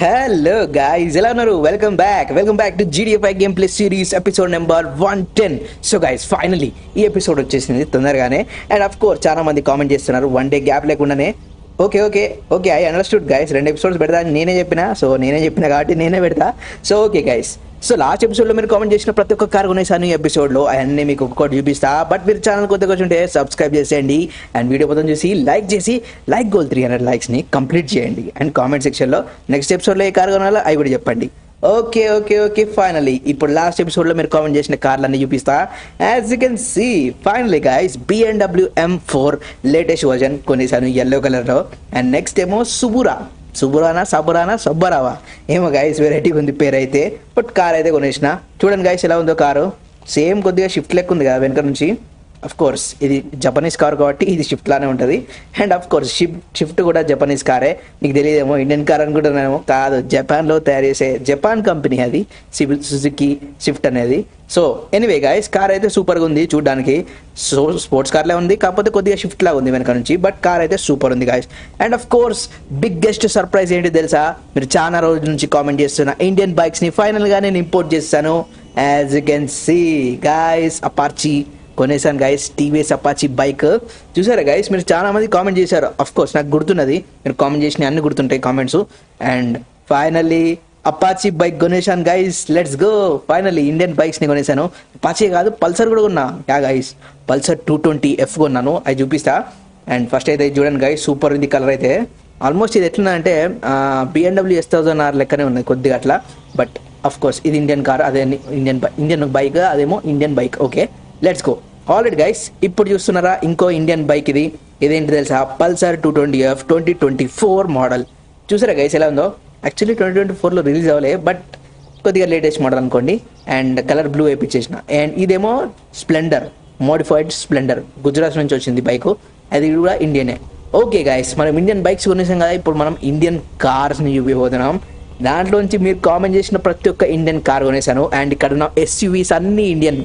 Hello guys ఎలా ఉన్నారు? Welcome back welcome back to GTA five game play series episode number one ten so guys finally ఈ episode వచ్చేసింది తొందరగానే. And of course చాలా మంది comment చేస్తున్నారు. వన్ డే గ్యాప్ లేకుండానే. Okay okay okay I understood guys రెండు episodes పెడతా అని నేనే చెప్పిన సో నేనే చెప్పిన కాబట్టి నేనే పెడతా. So okay guys so last ఎపిసోడ్లో మీరు కామెంట్ చేసిన ప్రతి ఒక్క కార్ కొనేసాను ఈ ఎపిసోడ్లో అవన్నీ మీకు ఒక్కొక్కటి చూపిస్తా. బట్ మీరు ఛానల్ కొత్తగా వచ్చుంటే సబ్స్క్రైబ్ చేసేయండి అండ్ వీడియో మొత్తం చూసి లైక్ చేసి లైక్ గోల్ త్రీ హండ్రెడ్ లైక్స్ని కంప్లీట్ చేయండి. అండ్ కామెంట్ సెక్షన్లో నెక్స్ట్ ఎపిసోడ్లో ఏ కార్ కొనాలో అవి కూడా చెప్పండి. ఓకే ఓకే ఓకే ఫైనలీ ఇప్పుడు లాస్ట్ ఎపిసోడ్లో మీరు కామెంట్ చేసిన కార్లన్నీ చూపిస్తా. As you can see finally guys BMW M four latest version కొనేసాను yellow కలర్లో అండ్ నెక్స్ట్ ఏమో సుబురా. సుబురానా సబురానా సబ్బరావా? ఏమో గైస్ వెరైటీగా ఉంది పేరు అయితే బట్ కార్ అయితే కొనేసిన. చూడండి గైస్ ఎలా ఉందో కారు. సేమ్ కొద్దిగా షిఫ్ట్ లెక్క ఉంది కదా వెనక నుంచి. అఫ్ కోర్స్ ఇది జపనీస్ కార్ కాబట్టి ఇది షిఫ్ట్ లానే ఉంటుంది. And of course Swift Swift కూడా జపనీస్ కారే నీకు తెలియదేమో ఇండియన్ కార్ అనుకుంటున్నానేమో. కాదు జపాన్లో తయారు చేసే జపాన్ కంపెనీ అది. సివిల్ సుజుకి షిఫ్ట్ అనేది. సో ఎనీవే గాయస్ కార్ అయితే సూపర్గా ఉంది చూడడానికి. సో స్పోర్ట్స్ కార్లే ఉంది. కాకపోతే కొద్దిగా షిఫ్ట్ లాగా ఉంది వెనక నుంచి. బట్ కార్ అయితే సూపర్ ఉంది guys and of course biggest surprise ఏంటి తెలుసా? మీరు చాలా రోజుల నుంచి కామెంట్ చేస్తున్న ఇండియన్ బైక్స్ని ఫైనల్గా నేను ఇంపోర్ట్ చేస్తాను. As you can see guys Apache కొనేసాను guys TVS Apache bike చూసారా గైస్ మీరు చాలా మంది కామెంట్ చేశారు. అఫ్ కోర్స్ నాకు గుర్తున్నది. మీరు కామెంట్ చేసిన అన్ని గుర్తుంటాయి comments and finally Apache bike కొనేసాను guys let's go finally Indian బైక్స్ని కొనేసాను. అపాచే కాదు పల్సర్ కూడా కొన్నా. Yeah guys Pulsar two twenty F కొన్నాను. అది చూపిస్తా. అండ్ ఫస్ట్ అయితే చూడండి గైస్ సూపర్ ఉంది కలర్ అయితే. ఆల్మోస్ట్ ఇది ఎట్లా అంటే బిఎండబ్ల్యూ ఎస్ థౌసండ్ ఆర్ లెక్కనే ఉన్నది కొద్దిగా అట్లా. బట్ అఫ్ కోర్స్ ఇది ఇండియన్ కార్ అదే ఇండియన్ ఇండియన్ బైక్ అదేమో Indian bike okay let's go already guys ఇప్పుడు చూస్తున్నారా? ఇంకో ఇండియన్ బైక్ ఇది. ఇదేంటి తెలుసా? Pulsar two twenty F twenty twenty four model చూసారా గైస్ ఎలా ఉందో? యాక్చువల్లీ ట్వంటీ ట్వంటీ ఫోర్లో రిలీజ్ అవ్వలే బట్ కొద్దిగా లేటెస్ట్ మోడల్ అనుకోండి. అండ్ కలర్ బ్లూ వేయించేసిన అండ్ ఇదేమో స్ప్లెండర్ మోడిఫైడ్ స్ప్లెండర్ గుజరాత్ నుంచి వచ్చింది బైక్ అది కూడా ఇండియనే ఓకే గాయస్ మనం ఇండియన్ బైక్స్ కొనేసాం కదా. ఇప్పుడు మనం ఇండియన్ కార్స్ని చూపిపోతున్నాం. దాంట్లోంచి మీరు కామెంట్ చేసిన ప్రతి ఒక్క ఇండియన్ కార్ కొనేసాను అండ్ ఇక్కడ ఉన్న ఎస్యూవీస్ అన్ని Indian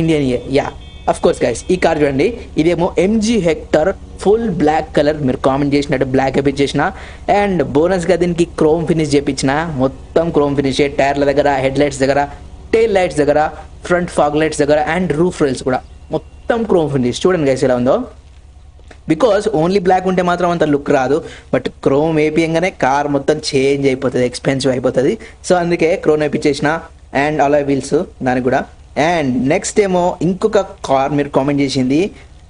Indian yeah of course guys ఈ కార్ చూడండి. ఇదేమో MG Hector full black colour మీరు కామెంట్ చేసినట్టు బ్లాక్ చేసిన. అండ్ బోనస్గా దీనికి క్రోమ్ ఫినిష్ చేయించిన మొత్తం క్రోమ్ ఫినిష్ టైర్ల దగ్గర హెడ్ లైట్స్ దగ్గర టైల్ లైట్స్ దగ్గర ఫ్రంట్ ఫాగ్ లైట్స్ దగ్గర అండ్ రూఫ్ రైల్స్ కూడా. మొత్తం క్రోమ్ ఫినిష్ చూడండి గైస్ ఎలా ఉందో. బికాస్ ఓన్లీ బ్లాక్ ఉంటే మాత్రం అంత లుక్ రాదు. బట్ క్రోమ్ వేపియంగానే కార్ మొత్తం చేంజ్ అయిపోతుంది ఎక్స్పెన్సివ్ అయిపోతుంది. సో అందుకే క్రోమ్ వేపించేసిన అండ్ అలా వీల్స్ దానికి కూడా. అండ్ నెక్స్ట్ ఏమో ఇంకొక కార్ మీరు కామెంట్ చేసింది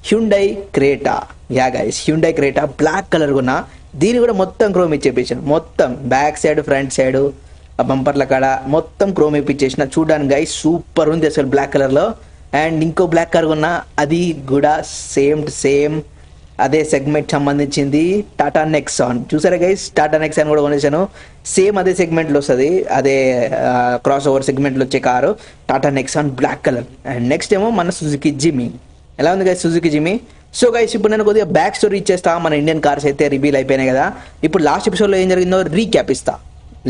Hyundai Creta yeah guys Hyundai Creta black colour ఉన్న దీన్ని కూడా మొత్తం క్రోమ్ ఇచ్చేపించాను మొత్తం బ్యాక్ సైడ్ ఫ్రంట్ సైడ్ ఆ బంపర్ల కాడ మొత్తం క్రోమ్ ఇప్పించేసిన. చూడడానికి గైస్ సూపర్ ఉంది అసలు బ్లాక్ కలర్లో అండ్ ఇంకో బ్లాక్ కలర్ ఉన్న అది కూడా సేమ్ టు సేమ్ అదే సెగ్మెంట్ సంబంధించింది టాటా నెక్సాన్ చూసారా గైస్ టాటా నెక్సాన్ కూడా కొనేసాను. సేమ్ అదే సెగ్మెంట్లో వస్తుంది. అదే క్రాస్ ఓవర్ సెగ్మెంట్లో వచ్చే car. Tata Nexon black colour and next ఏమో మన సుజుకి జిమ్మి ఎలా ఉంది guys Suzuki Jimny so guys ఇప్పుడు నేను కొద్దిగా బ్యాక్ స్టోరీ ఇచ్చేస్తా. మన ఇండియన్ కార్స్ అయితే రివీల్ అయిపోయినాయి కదా. ఇప్పుడు లాస్ట్ ఎపిసోడ్లో ఏం జరిగిందో రీక్యాప్ ఇస్తా.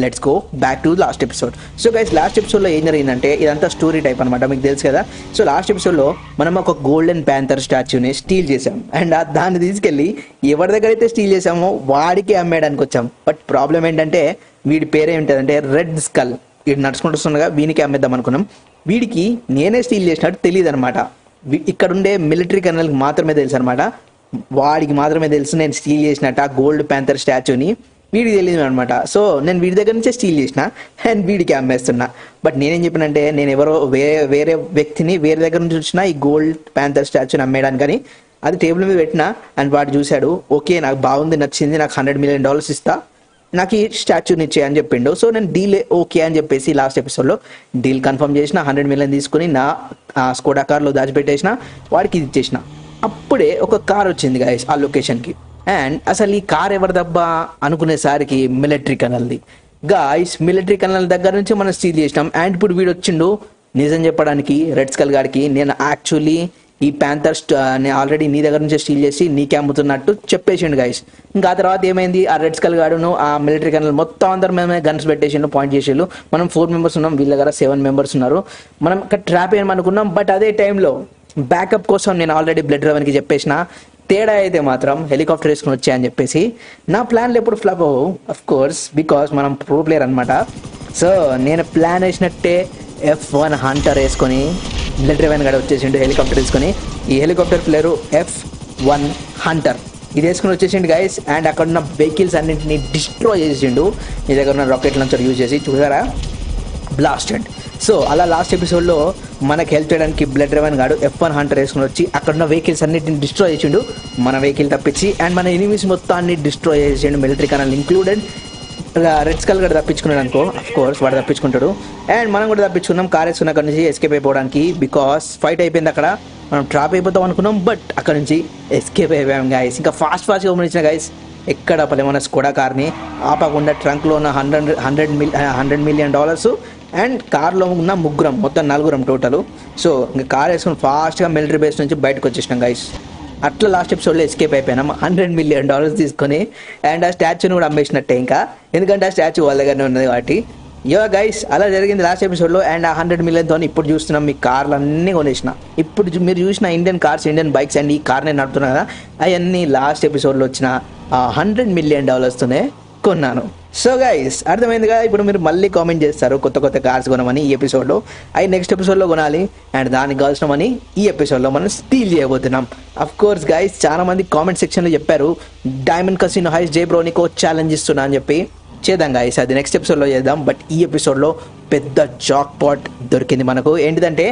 Let's go back to last episode. So guys last ఎపిసోడ్లో ఏం జరిగిందంటే ఇదంతా స్టోరీ టైప్ అనమాట మీకు తెలుసు కదా. సో లాస్ట్ ఎపిసోడ్లో మనం ఒక గోల్డెన్ ప్యాంథర్ స్టాచ్యూని స్టీల్ చేసాం అండ్ దాన్ని తీసుకెళ్ళి ఎవరి దగ్గర అయితే స్టీల్ చేసామో వాడికి అమ్మేయడానికి వచ్చాం. బట్ ప్రాబ్లం ఏంటంటే వీడి పేరే ఏంటంటే రెడ్ స్కల్ వీడు నడుచుకుంటుండగా వీనికి అమ్మేద్దాం అనుకున్నాం. వీడికి నేనే స్టీల్ చేసినట్టు తెలియదు అనమాట ఇక్కడ ఉండే మిలిటరీ కర్నల్కి మాత్రమే తెలుసు అనమాట వాడికి మాత్రమే తెలుసు నేను స్టీల్ చేసినట్టు ఆ గోల్డ్ ప్యాంథర్ స్టాచ్యూని వీడికి తెలియదు అనమాట సో నేను వీడి దగ్గర నుంచే స్టీల్ చేసిన అండ్ వీడికి అమ్మేస్తున్నా బట్ నేనేం చెప్పినంటే నేను ఎవరో వేరే వేరే వ్యక్తిని వేరే దగ్గర నుంచి వచ్చిన ఈ గోల్డ్ ప్యాంథర్ స్టాచ్యూని అమ్మేయడానికి కానీ అది టేబుల్ మీద పెట్టిన అండ్ వాడు చూశాడు ఓకే నాకు బాగుంది నచ్చింది నాకు హండ్రెడ్ మిలియన్ డాలర్స్ ఇస్తా. నాకు ఈ స్టాచ్యూని ఇచ్చే అని చెప్పిండు. సో నేను డీల్ ఓకే అని చెప్పేసి లాస్ట్ ఎపిసోడ్లో డీల్ కన్ఫర్మ్ చేసిన హండ్రెడ్ మిలియన్ తీసుకుని నా స్కోడా కార్లో దాచిపెట్టేసిన వాడికి ఇది ఇచ్చేసిన. అప్పుడే ఒక కార్ వచ్చింది గాయస్ ఆ లొకేషన్కి అండ్ అసలు ఈ కార్ ఎవరిదబ్బా అనుకునేసరికి మిలిటరీ కనల్ది గాయస్ మిలిటరీ కనల్ దగ్గర నుంచి మనం స్టీల్ చేసినాం. అండ్ ఇప్పుడు వీడు వచ్చిండు. నిజం చెప్పడానికి రెడ్ స్కల్ గారికి నేను యాక్చువల్లీ ఈ ప్యాంథర్స్ నేను ఆల్రెడీ నీ దగ్గర నుంచి స్టీల్ చేసి నీకే అమ్ముతున్నట్టు చెప్పేసిండు గైస్ ఇంకా ఆ తర్వాత ఏమైంది? ఆ రెడ్ స్కల్ గాడును ఆ మిలిటరీ కనల్ మొత్తం అందరు మేమే గన్స్ పెట్టేసిండు పాయింట్ చేసిండు. మనం ఫోర్ మెంబర్స్ ఉన్నాం వీళ్ళ దగ్గర సెవెన్ మెంబర్స్ ఉన్నారు. మనం ఇక్కడ ట్రాప్ అనుకున్నాం బట్ అదే టైంలో బ్యాకప్ కోసం నేను ఆల్రెడీ బ్లడ్ రవన్కి చెప్పేసిన. తేడా అయితే మాత్రం హెలికాప్టర్ వేసుకుని వచ్చాయని చెప్పేసి నా ప్లాన్లు ఎప్పుడు ఫ్లాప్ అవ్వవు. అఫ్ కోర్స్ బికాస్ మనం ప్రో ప్లేయర్ అనమాట సో నేను ప్లాన్ వేసినట్టే ఎఫ్ వన్ హంటర్ వేసుకొని మిలిటరీ వ్యాన్ గడ వచ్చేసిండు హెలికాప్టర్ వేసుకొని ఈ helicopter player F one hunter ఇది వేసుకుని వచ్చేసిండు గైస్ అండ్ అక్కడ ఉన్న వెహికల్స్ అన్నింటినీ డిస్ట్రాయ్ చేసిండు. మీ దగ్గర ఉన్న రాకెట్ లాంచర్ యూజ్ చేసి చూసారా? బ్లాస్టెడ్ సో అలా లాస్ట్ ఎపిసోడ్లో మనకి హెల్ప్ చేయడానికి బ్లడ్ డ్రైవన్ గాడు ఎఫ్ వన్ హంటర్ వేసుకుని వచ్చి అక్కడ ఉన్న వెహికల్స్ అన్నిటిని డిస్ట్రాయ్ చేసిండు. మన వెహికల్ తప్పించి అండ్ మన ఎనిమిస్ మొత్తాన్ని డిస్ట్రాయ్ చేసిండు military colonel included red skull కూడా తప్పించుకున్నాడు అనుకో. అఫ్ కోర్స్ వాడు తప్పించుకుంటాడు. అండ్ మనం కూడా తప్పించుకున్నాం. కార్ వేసుకున్న అక్కడ నుంచి ఎస్కేప్ అయిపోవడానికి బికాస్ ఫైట్ అయిపోయింది అక్కడ. మనం ట్రాప్ అయిపోతాం అనుకున్నాం బట్ అక్కడ నుంచి ఎస్కేప్ అయిపోయాం గాయస్ ఇంకా ఫాస్ట్ ఫాస్ట్గా గమనించిన గైస్ ఎక్కడ పలేమన్న స్కోడా కార్ని ఆపకుండా ట్రంక్లో ఉన్న hundred hundred mil hundred million dollars and కార్లో ఉన్న ముగ్గురం మొత్తం నలుగురం టోటల్ సో ఇంకా కార్ వేసుకుని ఫాస్ట్గా మిలిటరీ బేస్ నుంచి బయటకు వచ్చేసినాం గైస్ అట్లా లాస్ట్ ఎపిసోడ్లో ఎస్కేప్ అయిపోయినాం. హండ్రెడ్ మిలియన్ డాలర్స్ తీసుకొని అండ్ ఆ స్టాచ్యూని కూడా అమ్మేసినట్టే ఇంకా. ఎందుకంటే ఆ స్టాచ్యూ వాళ్ళ దగ్గరనే ఉన్నది కాబట్టి. యో గైస్ అలా జరిగింది లాస్ట్ ఎపిసోడ్లో అండ్ ఆ హండ్రెడ్ మిలియన్తో ఇప్పుడు చూస్తున్నాం మీ కార్లు అన్నీ కొనేసిన. ఇప్పుడు చూ- మీరు చూసిన Indian cars Indian bikes and ఈ కార్ నేను నడుపుతున్నా కదా అవన్నీ లాస్ట్ ఎపిసోడ్లో వచ్చిన హండ్రెడ్ మిలియన్ డాలర్స్తోనే కొన్నాను. సో గైస్ అర్థమైంది కదా? ఇప్పుడు మీరు మళ్ళీ కామెంట్ చేస్తారు కొత్త కొత్త కార్స్ కొనమని ఈ ఎపిసోడ్లో అవి నెక్స్ట్ ఎపిసోడ్లో కొనాలి అండ్ దానికి కావాల్సినమని ఈ ఎపిసోడ్లో మనం స్టీల్ చేయబోతున్నాం. అఫ్ కోర్స్ గైస్ చాలా మంది కామెంట్ సెక్షన్లో చెప్పారు డైమండ్ కసినో హైస్ జే బ్రోనికో ఛాలెంజ్ ఇస్తున్నా అని చెప్పి. చేద్దాం గాయస్ అది నెక్స్ట్ ఎపిసోడ్లో చేద్దాం బట్ ఈ ఎపిసోడ్లో పెద్ద జాక్ పాట్ దొరికింది మనకు. ఏంటిదంటే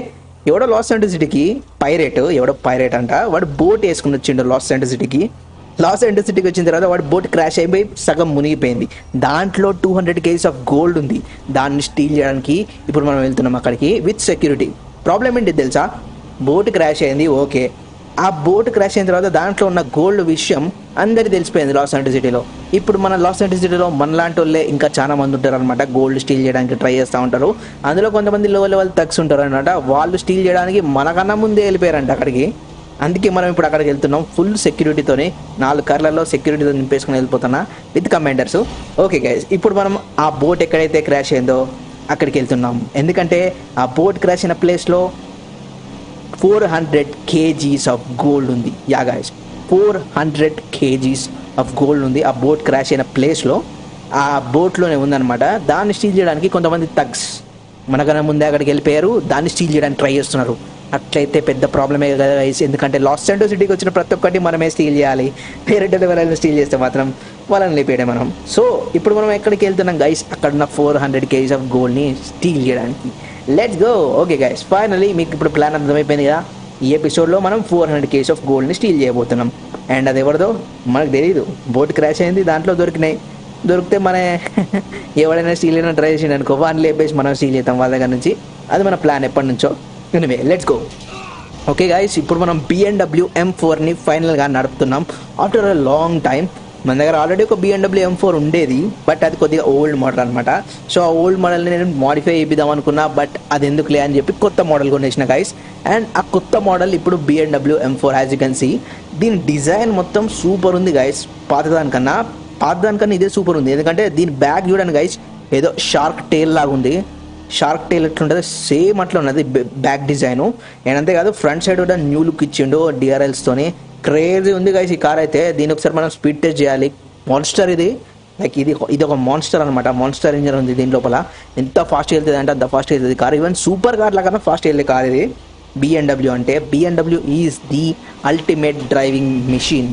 ఎవడో లాస్ సెంటర్ సిటీకి పైరేట్ ఎవడో పైరేట్ అంట వాడు బోట్ వేసుకుని వచ్చిండు లాస్ సెంటర్ సిటీకి లాస్ ఏంజల్స్ సిటీకి వచ్చిన తర్వాత వాడు బోట్ క్రాష్ అయిపోయి సగం మునిగిపోయింది. దాంట్లో two hundred kgs of gold ఉంది. దాన్ని స్టీల్ చేయడానికి ఇప్పుడు మనం వెళ్తున్నాం అక్కడికి విత్ సెక్యూరిటీ. ప్రాబ్లం ఏంటి తెలుసా? బోట్ క్రాష్ అయింది ఓకే. ఆ బోట్ క్రాష్ అయిన తర్వాత దాంట్లో ఉన్న గోల్డ్ విషయం అందరికీ తెలిసిపోయింది లాస్ ఏంజల్స్ సిటీలో. ఇప్పుడు మన లాస్ ఏంజల్స్ సిటీలో మనలాంటి వాళ్ళే ఇంకా చాలా మంది ఉంటారు అనమాట గోల్డ్ స్టీల్ చేయడానికి ట్రై చేస్తూ ఉంటారు. అందులో కొంతమంది లో లెవెల్ తగ్స్ ఉంటారు అనమాట వాళ్ళు స్టీల్ చేయడానికి మనకన్నా ముందే వెళ్ళిపోయారంట అక్కడికి. అందుకే మనం ఇప్పుడు అక్కడికి వెళ్తున్నాం. ఫుల్ సెక్యూరిటీతోని నాలుగు కార్లలో సెక్యూరిటీతో నింపేసుకుని వెళ్ళిపోతున్నా విత్ కమాండర్స్ ఓకే గైస్ ఇప్పుడు మనం ఆ బోట్ ఎక్కడైతే క్రాష్ అయిందో అక్కడికి వెళ్తున్నాం. ఎందుకంటే ఆ బోట్ క్రాష్ అయిన ప్లేస్లో four hundred kgs of gold ఉంది. Yeah guys four hundred kgs of gold ఉంది. ఆ బోట్ క్రాష్ అయిన ప్లేస్లో ఆ బోట్లోనే ఉందన్నమాట. దాన్ని స్టీల్ చేయడానికి కొంతమంది తగ్స్ మనకన్నా ముందే అక్కడికి వెళ్ళిపోయారు. దాన్ని స్టీల్ చేయడానికి ట్రై చేస్తున్నారు. అట్లయితే పెద్ద ప్రాబ్లమే కదా గైస్ ఎందుకంటే లాస్ సెంటర్ సిటీకి వచ్చిన ప్రతి ఒక్కటి మనమే స్టీల్ చేయాలి. వేరే డెలివరీ స్టీల్ చేస్తే మాత్రం వాళ్ళని లేపేయడం మనం. సో ఇప్పుడు మనం ఎక్కడికి వెళ్తున్నాం గైస్ అక్కడ ఉన్న ఫోర్ హండ్రెడ్ కేజీస్ ఆఫ్ గోల్డ్ని స్టీల్ చేయడానికి. Let's go okay guys finally మీకు ఇప్పుడు ప్లాన్ అర్థమైపోయింది కదా? ఈ ఎపిసోడ్లో మనం ఫోర్ హండ్రెడ్ కేజీస్ ఆఫ్ గోల్డ్ని స్టీల్ చేయబోతున్నాం. అండ్ అది ఎవరిదో? మనకు తెలియదు బోట్ క్రాష్ అయింది దాంట్లో దొరికినాయి. దొరికితే మన ఎవడైనా స్టీల్ అయినా ట్రై చేసిండు అనుకో వాడిని లేపేసి మనం స్టీల్ చేద్దాం వాళ్ళ దగ్గర నుంచి. అది మన ప్లాన్ ఎప్పటి నుంచో. Anyway let's go okay guys ఇప్పుడు మనం బిఎన్డబ్ల్యూ ఎం ఫోర్ని ఫైనల్గా నడుపుతున్నాం. ఆఫ్టర్ అ లాంగ్ టైం మన దగ్గర ఆల్రెడీ ఒక బిఎన్డబ్ల్యూ ఎం ఫోర్ ఉండేది బట్ అది కొద్దిగా ఓల్డ్ మోడల్ అనమాట సో ఆ ఓల్డ్ మోడల్ని నేను మాడిఫై చేద్దాం అనుకున్నా బట్ అది ఎందుకులే అని చెప్పి కొత్త మోడల్ కొనేసిన గైస్ అండ్ ఆ కొత్త మోడల్ ఇప్పుడు BMW M four as you can see దీని డిజైన్ మొత్తం సూపర్ ఉంది గైస్ పాతదానికన్నా పాతదానికన్నా ఇదే సూపర్ ఉంది. ఎందుకంటే దీని బ్యాగ్ చూడండి గైస్ ఏదో షార్క్ టేల్ లాగా ఉంది షార్క్ టైల్ ఎట్లుంటుంది సేమ్ అట్లా ఉన్నది బ్యాక్ డిజైన్ అండ్ అంతేకాదు ఫ్రంట్ సైడ్ కూడా న్యూ లుక్ ఇచ్చిండు డిఆర్ఎల్స్తోని క్రేజీ ఉంది గైస్ ఈ కార్ అయితే. దీని ఒకసారి మనం స్పీడ్ టెస్ట్ చేయాలి. మాన్స్టర్ ఇది. లైక్ ఇది ఇది ఒక మాన్స్టర్ అనమాట మాన్స్టర్ ఇంజన్ ఉంది దీని లోపల. ఎంత ఫాస్ట్ వెళ్తుంది అంటే అంత ఫాస్ట్ వెళ్తుంది కార్ ఈవెన్ సూపర్ కార్ లాగా ఫాస్ట్ వెళ్ళే కార్ ఇది. బిఎన్డబ్ల్యూ అంటే. BMW is the ultimate driving machine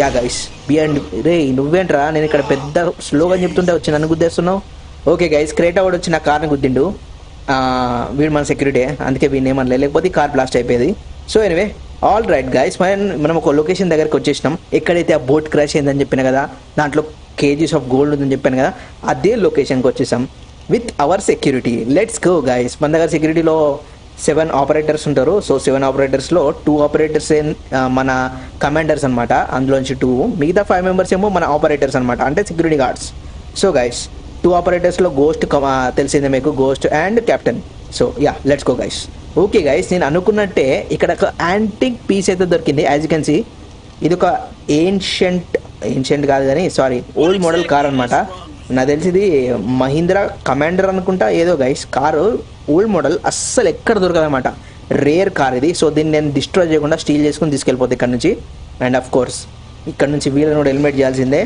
yeah guys B N రే నువ్వేంట్రా? నేను ఇక్కడ పెద్ద స్లోగా చెప్తుంటే వచ్చి నన్ను గుద్దేస్తున్నావు. ఓకే గైస్ క్రేటా వాడు వచ్చి నా కార్ని గుద్దిండు. వీడు మన సెక్యూరిటీ అందుకే వీడిని ఏమనలే. లేకపోతే కార్ బ్లాస్ట్ అయిపోయేది. So anyway all right guys మనం మనం ఒక లొకేషన్ దగ్గరికి వచ్చేసినాం. ఎక్కడైతే ఆ బోట్ క్రాష్ అయిందని చెప్పిన కదా దాంట్లో కేజీస్ ఆఫ్ గోల్డ్ ఉందని చెప్పాను కదా అదే లొకేషన్కి వచ్చేసాం. With our security let's go guys మన దగ్గర సెక్యూరిటీలో సెవెన్ ఆపరేటర్స్ ఉంటారు. సో సెవెన్ ఆపరేటర్స్లో టూ ఆపరేటర్స్ మన కమాండర్స్ అనమాట అందులోంచి టూ మిగతా ఫైవ్ మెంబర్స్ ఏమో మన ఆపరేటర్స్ అనమాట అంటే security guards so guys two ఆపరేటర్స్లో ghost తెలిసిందే మీకు Ghost and captain so yeah let's go guys okay guys నేను అనుకున్నట్టే ఇక్కడ ఒక యాంటిక్ పీస్ అయితే దొరికింది. యాజ్ యూ కెన్ సీ ఇది ఒక ఏన్షియంట్ ఏన్షియంట్ కాదు కానీ సారీ ఓల్డ్ మోడల్ కార్ అనమాట నాకు తెలిసి ఇది మహీంద్రా కమాండర్ అనుకుంటా ఏదో గైస్ కారు ఓల్డ్ మోడల్ అస్సలు ఎక్కడ దొరకదన్నమాట రేర్ కార్ ఇది. సో దీన్ని నేను డిస్ట్రాయ్ చేయకుండా స్టీల్ చేసుకుని తీసుకెళ్ళిపోతే ఇక్కడ నుంచి. అండ్ అఫ్ కోర్స్ ఇక్కడ నుంచి వీళ్ళని కూడా ఎలిమినేట్ చేయాల్సిందే.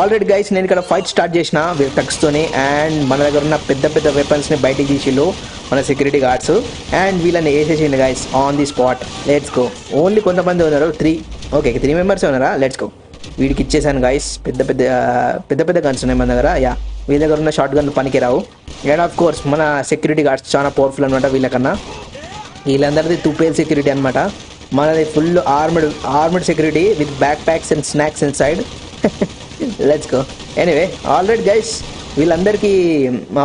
ఆల్రెడీ గైస్ నేను ఇక్కడ ఫైట్ స్టార్ట్ చేసిన వీళ్ళ టక్స్తోని అండ్ మన దగ్గర ఉన్న పెద్ద పెద్ద వెపన్స్ని బయటికి తీసిళ్ళు మన సెక్యూరిటీ గార్డ్స్ అండ్ వీళ్ళని వేసేసిండు guys on the spot let's go only కొంతమంది ఉన్నారు. త్రీ ఓకే త్రీ మెంబర్స్ ఉన్నారా? లెట్స్ గో వీడికి ఇచ్చేసాను గాయస్ పెద్ద పెద్ద పెద్ద పెద్ద గన్స్ ఉన్నాయి మన దగ్గర. యా వీళ్ళ దగ్గర ఉన్న షార్ట్ గన్ పనికిరావు. అండ్ ఆఫ్ కోర్స్ మన సెక్యూరిటీ గార్డ్స్ చాలా పవర్ఫుల్ అనమాట వీళ్ళకన్నా. వీళ్ళందరిది తుపేల్ సెక్యూరిటీ అనమాట మనది full armed armed security with backpacks and snacks inside let's go anyway already guys వీళ్ళందరికీ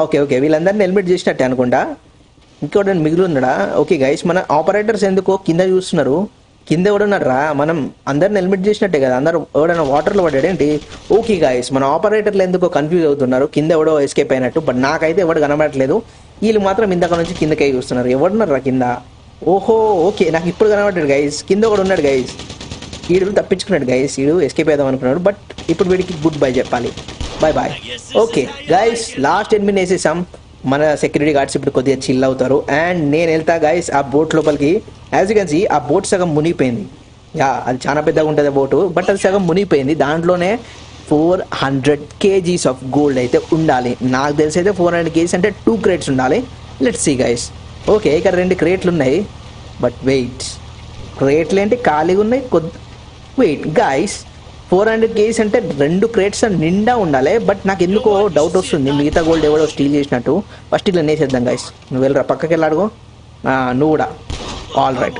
ఓకే ఓకే వీళ్ళందరిని హెల్మెట్ చేసినట్టే అనుకుంటా. ఇంకోటి మిగిలి ఉన్నాడా ఓకే గైస్ మన ఆపరేటర్స్ ఎందుకో కింద చూస్తున్నారు. కింద ఎవడున్నారా మనం అందరిని హెల్మెట్ చేసినట్టే కదా. అందరూ ఎవడైనా వాటర్లో పడ్డాడేంటి ఓకే గాయస్ మన ఆపరేటర్లు ఎందుకో కన్ఫ్యూజ్ అవుతున్నారు. కింద ఎవడో ఎస్కేప్ అయినట్టు బట్ నాకైతే ఎవడు కనబడట్లేదు. వీళ్ళు మాత్రం ఇందాక నుంచి కిందకే చూస్తున్నారు. ఎవడున్నారా కింద? ఓహో ఓకే నాకు ఇప్పుడు కనబడ్డాడు గైస్ కింద ఒకడు ఉన్నాడు గైస్ వీడు తప్పించుకున్నాడు గైస్ ఈడు ఎస్కేప్ అవుదాం అనుకున్నాడు బట్ ఇప్పుడు వీడికి గుడ్ బై చెప్పాలి bye bye okay guys last ఎనిమిది వేసేసాం మన సెక్యూరిటీ గార్డ్స్ ఇప్పుడు కొద్దిగా చిల్ అవుతారు. అండ్ నేను వెళ్తా గైస్ ఆ బోట్ లోపలికి. యాజ్ యూ కెన్ సీ ఆ బోట్ సగం మునిగిపోయింది. యా అది చాలా పెద్దగా ఉంటుంది బోటు బట్ అది సగం మునిగిపోయింది. దాంట్లోనే four hundred kgs of gold అయితే ఉండాలి. నాకు తెలిసి అయితే ఫోర్ హండ్రెడ్ కేజీస్ అంటే టూ క్రేట్స్ ఉండాలి. లెట్స్ సీ గైస్ ఓకే ఇక్కడ రెండు క్రేట్లు ఉన్నాయి. బట్ వెయిట్ క్రేట్లు ఏంటి? ఖాళీగా ఉన్నాయి. కొద్ది wait guys four hundred kgs అంటే రెండు క్రేట్స్ నిండా ఉండాలి. బట్ నాకు ఎందుకో డౌట్ వస్తుంది. మిగతా గోల్డ్ ఎవడో స్టీల్ చేసినట్టు. ఫస్ట్ ఇట్లా నేసేద్దాం గాయస్ నువ్వు వెళ్ళరా పక్కకి వెళ్ళాడుకో నువ్వు కూడా. ఆల్ రైట్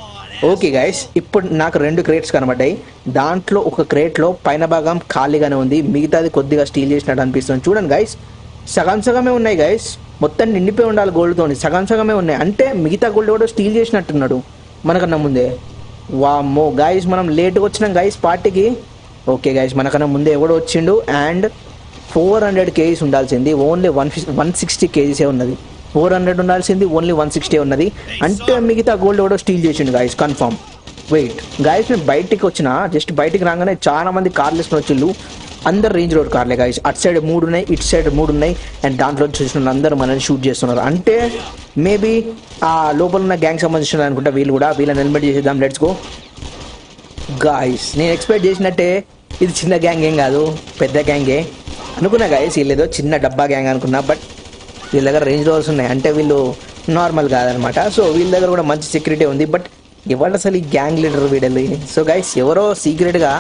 ఓకే గైస్ ఇప్పుడు నాకు రెండు క్రేట్స్ కనబడ్డాయి. దాంట్లో ఒక క్రేట్లో పైన భాగం ఖాళీగానే ఉంది. మిగతాది కొద్దిగా స్టీల్ చేసినట్టు అనిపిస్తుంది. చూడండి గైస్ సగం సగమే ఉన్నాయి గైస్ మొత్తం నిండిపోయి ఉండాలి గోల్డ్తో సగం సగమే ఉన్నాయి. అంటే మిగతా గోల్డ్ కూడా స్టీల్ చేసినట్టున్నాడు మనకన్నా ముందే. వామ్మో గాయస్ మనం లేట్గా వచ్చినాం. గాయస్ పార్టీకి. ఓకే గైస్ మనకన్నా ముందే ఎవడో వచ్చిండు. అండ్ ఫోర్ హండ్రెడ్ కేజీస్ ఉండాల్సింది. ఓన్లీ వన్ వన్ సిక్స్టీ కేజీసే ఉన్నది. ఫోర్ హండ్రెడ్ ఉండాల్సింది. ఓన్లీ వన్ సిక్స్టీ ఉన్నది. అంటే మిగతా గోల్డ్ కూడా స్టీల్ చేసిండు గాయస్ కన్ఫర్మ్ వెయిట్ గాయస్ మేము బయటికి వచ్చిన జస్ట్ బయటికి రాగానే చాలా మంది కార్లు వేసుకుని వచ్చిళ్ళు. అందరు రేంజ్ రోడ్ కార్లే గాయస్ అటు సైడ్ మూడు ఉన్నాయి ఇటు సైడ్ మూడు ఉన్నాయి. అండ్ దాంట్లో చూసిన అందరూ మనల్ని షూట్ చేస్తున్నారు. అంటే మేబీ ఆ లోపల ఉన్న గ్యాంగ్ సంబంధించిన అనుకుంటా వీళ్ళు కూడా వీళ్ళని హెల్మెట్ చేసేద్దాం లెట్స్ గో గాయస్ నేను ఎక్స్పెక్ట్ చేసినట్టే ఇది చిన్న గ్యాంగ్ ఏం కాదు పెద్ద గ్యాంగే అనుకున్నా గాయస్ వీళ్ళేదో చిన్న డబ్బా గ్యాంగ్ అనుకున్నా బట్ వీళ్ళ దగ్గర రేంజ్ రోవర్స్ ఉన్నాయి. అంటే వీళ్ళు నార్మల్ కాదనమాట. సో వీళ్ళ దగ్గర కూడా మంచి సెక్యూరిటీ ఉంది బట్ ఎవరు అసలు ఈ గ్యాంగ్ లీడర్ వీడలి సో గైస్ ఎవరో సీక్రెట్గా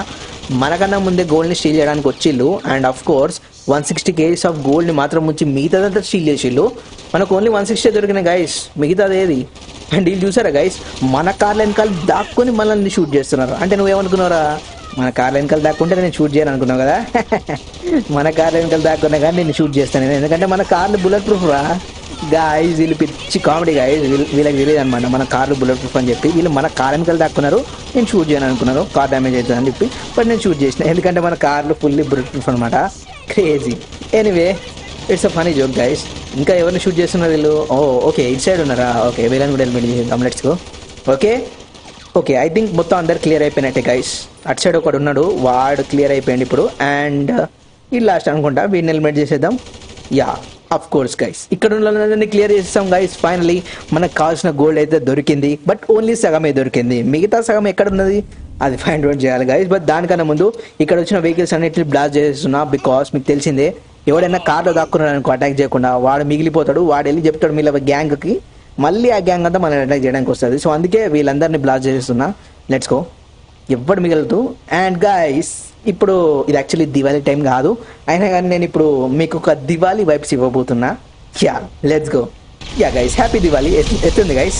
మనకన్నా ముందే గోల్డ్ని స్టీల్ చేయడానికి వచ్చిళ్ళు and of course one sixty kgs of గోల్డ్ని మాత్రం ముంచి మిగతాదంతా స్టీల్ చేసిళ్ళు. మనకు ఓన్లీ వన్ సిక్స్టీ దొరికిన గైస్ మిగతాది ఏది అండ్ వీళ్ళు చూసారా గైస్ మన కార్ల వెనకాల దాక్కుని మనల్ని షూట్ చేస్తున్నారు. అంటే నువ్వేమనుకున్నారా మన కార్ల వెనకాల దాక్కుంటే నేను షూట్ చేయను అనుకున్నావు కదా? మన కార్ల వెనకాల దాక్కున్నా కానీ నేను షూట్ చేస్తాను నేను. ఎందుకంటే మన కార్లు బుల్లెట్ ప్రూఫ్ రా. గాయస్ వీళ్ళు పిచ్చి కామెడీ గాయస్ వీళ్ళకి తెలియదు అనమాట. మన కార్లు బుల్లెట్ ప్రూఫ్ అని చెప్పి. వీళ్ళు మన కార్ వెనకాల దాక్కున్నారు. నేను షూట్ చేయను అనుకున్నారు. కార్ డ్యామేజ్ అవుతుంది అని చెప్పి. బట్ నేను షూట్ చేసిన. ఎందుకంటే మన కార్లు ఫుల్లీ బుల్లెట్ ప్రూఫ్ అనమాట. Crazy anyway it's a funny joke guys ఇంకా ఎవరిని షూట్ చేస్తున్నారు వీళ్ళు? ఓ ఓకే ఇట్ సైడ్ ఉన్నారా? ఓకే వీళ్ళని కూడా హెల్మెట్ చేసి let's okay okay I think మొత్తం అందరు క్లియర్ అయిపోయినట్టే గైస్ అటు సైడ్ ఒకడు ఉన్నాడు. వాడు క్లియర్ అయిపోయింది ఇప్పుడు. అండ్ ఈ లాస్ట్ అనుకుంటా. వీడిని హెల్మెట్ చేసేద్దాం. యా అఫ్ కోర్స్ గైస్ ఇక్కడ ఉన్న క్లియర్ చేస్తాం గైస్ ఫైనలీ మనకు కావాల్సిన గోల్డ్ అయితే దొరికింది. బట్ ఓన్లీ సగమే దొరికింది. మిగతా సగం ఎక్కడ ఉన్నది? అది ఫైండ్ అవుట్ చేయాలి గైస్ బట్ దానికన్నా ముందు ఇక్కడ వచ్చిన వెహికల్స్ అన్నిటిని బ్లాస్ట్ చేస్తున్నా బికాస్ మీకు తెలిసిందే ఎవడైనా కార్లో దాక్కున్నాడు అనుకో అటాక్ చేయకుండా వాడు మిగిలిపోతాడు వాడు వెళ్ళి చెప్తాడు మీ గ్యాంగ్కి మళ్ళీ ఆ గ్యాంగ్ అంతా మనం అటాక్ చేయడానికి వస్తుంది. సో అందుకే వీళ్ళందరినీ బ్లాస్ట్ చేస్తున్నా. లెట్స్ గో ఎవ్వడు మిగలదు. అండ్ గైస్ ఇప్పుడు ఇది యాక్చువల్లీ దివాళీ టైం కాదు. అయినా కానీ నేను ఇప్పుడు మీకు ఒక Diwali vibes ఇవ్వబోతున్నా. Yeah let's go yeah guys happy Diwali. ఎత్తుంది guys